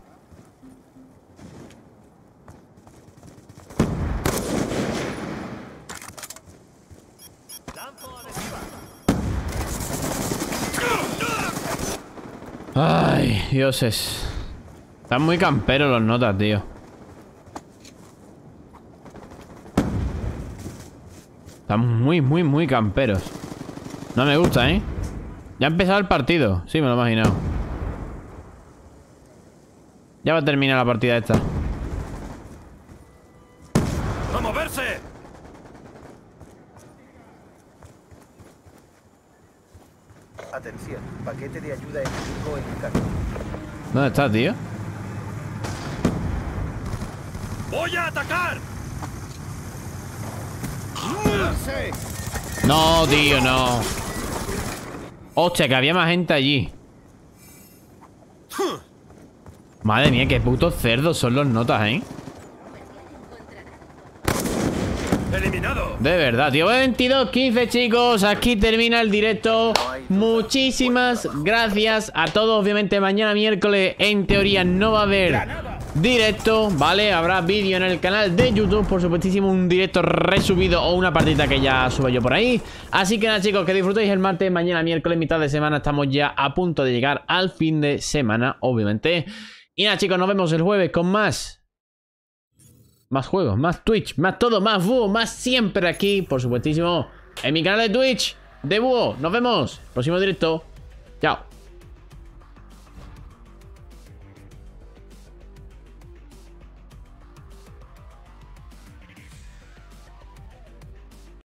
[SPEAKER 1] Ay, dioses. Están muy camperos los notas, tío. Están muy, muy, muy camperos. No me gusta, ¿eh? Ya ha empezado el partido. Sí, me lo he imaginado. Ya va a terminar la partida esta.
[SPEAKER 2] ¡A moverse!
[SPEAKER 3] Atención, paquete de ayuda enemigo en camino.
[SPEAKER 1] ¿Dónde está, tío?
[SPEAKER 2] ¡Voy a atacar!
[SPEAKER 1] No, tío, no. Hostia, que había más gente allí. Madre mía, qué putos cerdos son los notas, ¿eh?
[SPEAKER 2] ¡Eliminado!
[SPEAKER 1] De verdad, tío. 22-15, chicos. Aquí termina el directo. Muchísimas gracias a todos. Obviamente, mañana miércoles, en teoría, no va a haber directo, ¿vale? Habrá vídeo en el canal de YouTube. Por supuestísimo, un directo resubido o una partita que ya subo yo por ahí. Así que nada, chicos, que disfrutéis el martes. Mañana miércoles, mitad de semana. Estamos ya a punto de llegar al fin de semana, obviamente. Y nada, chicos, nos vemos el jueves con más más juegos, más Twitch, más todo, más búho, más siempre aquí, por supuestísimo, en mi canal de Twitch de búho. Nos vemos. Próximo directo. Chao.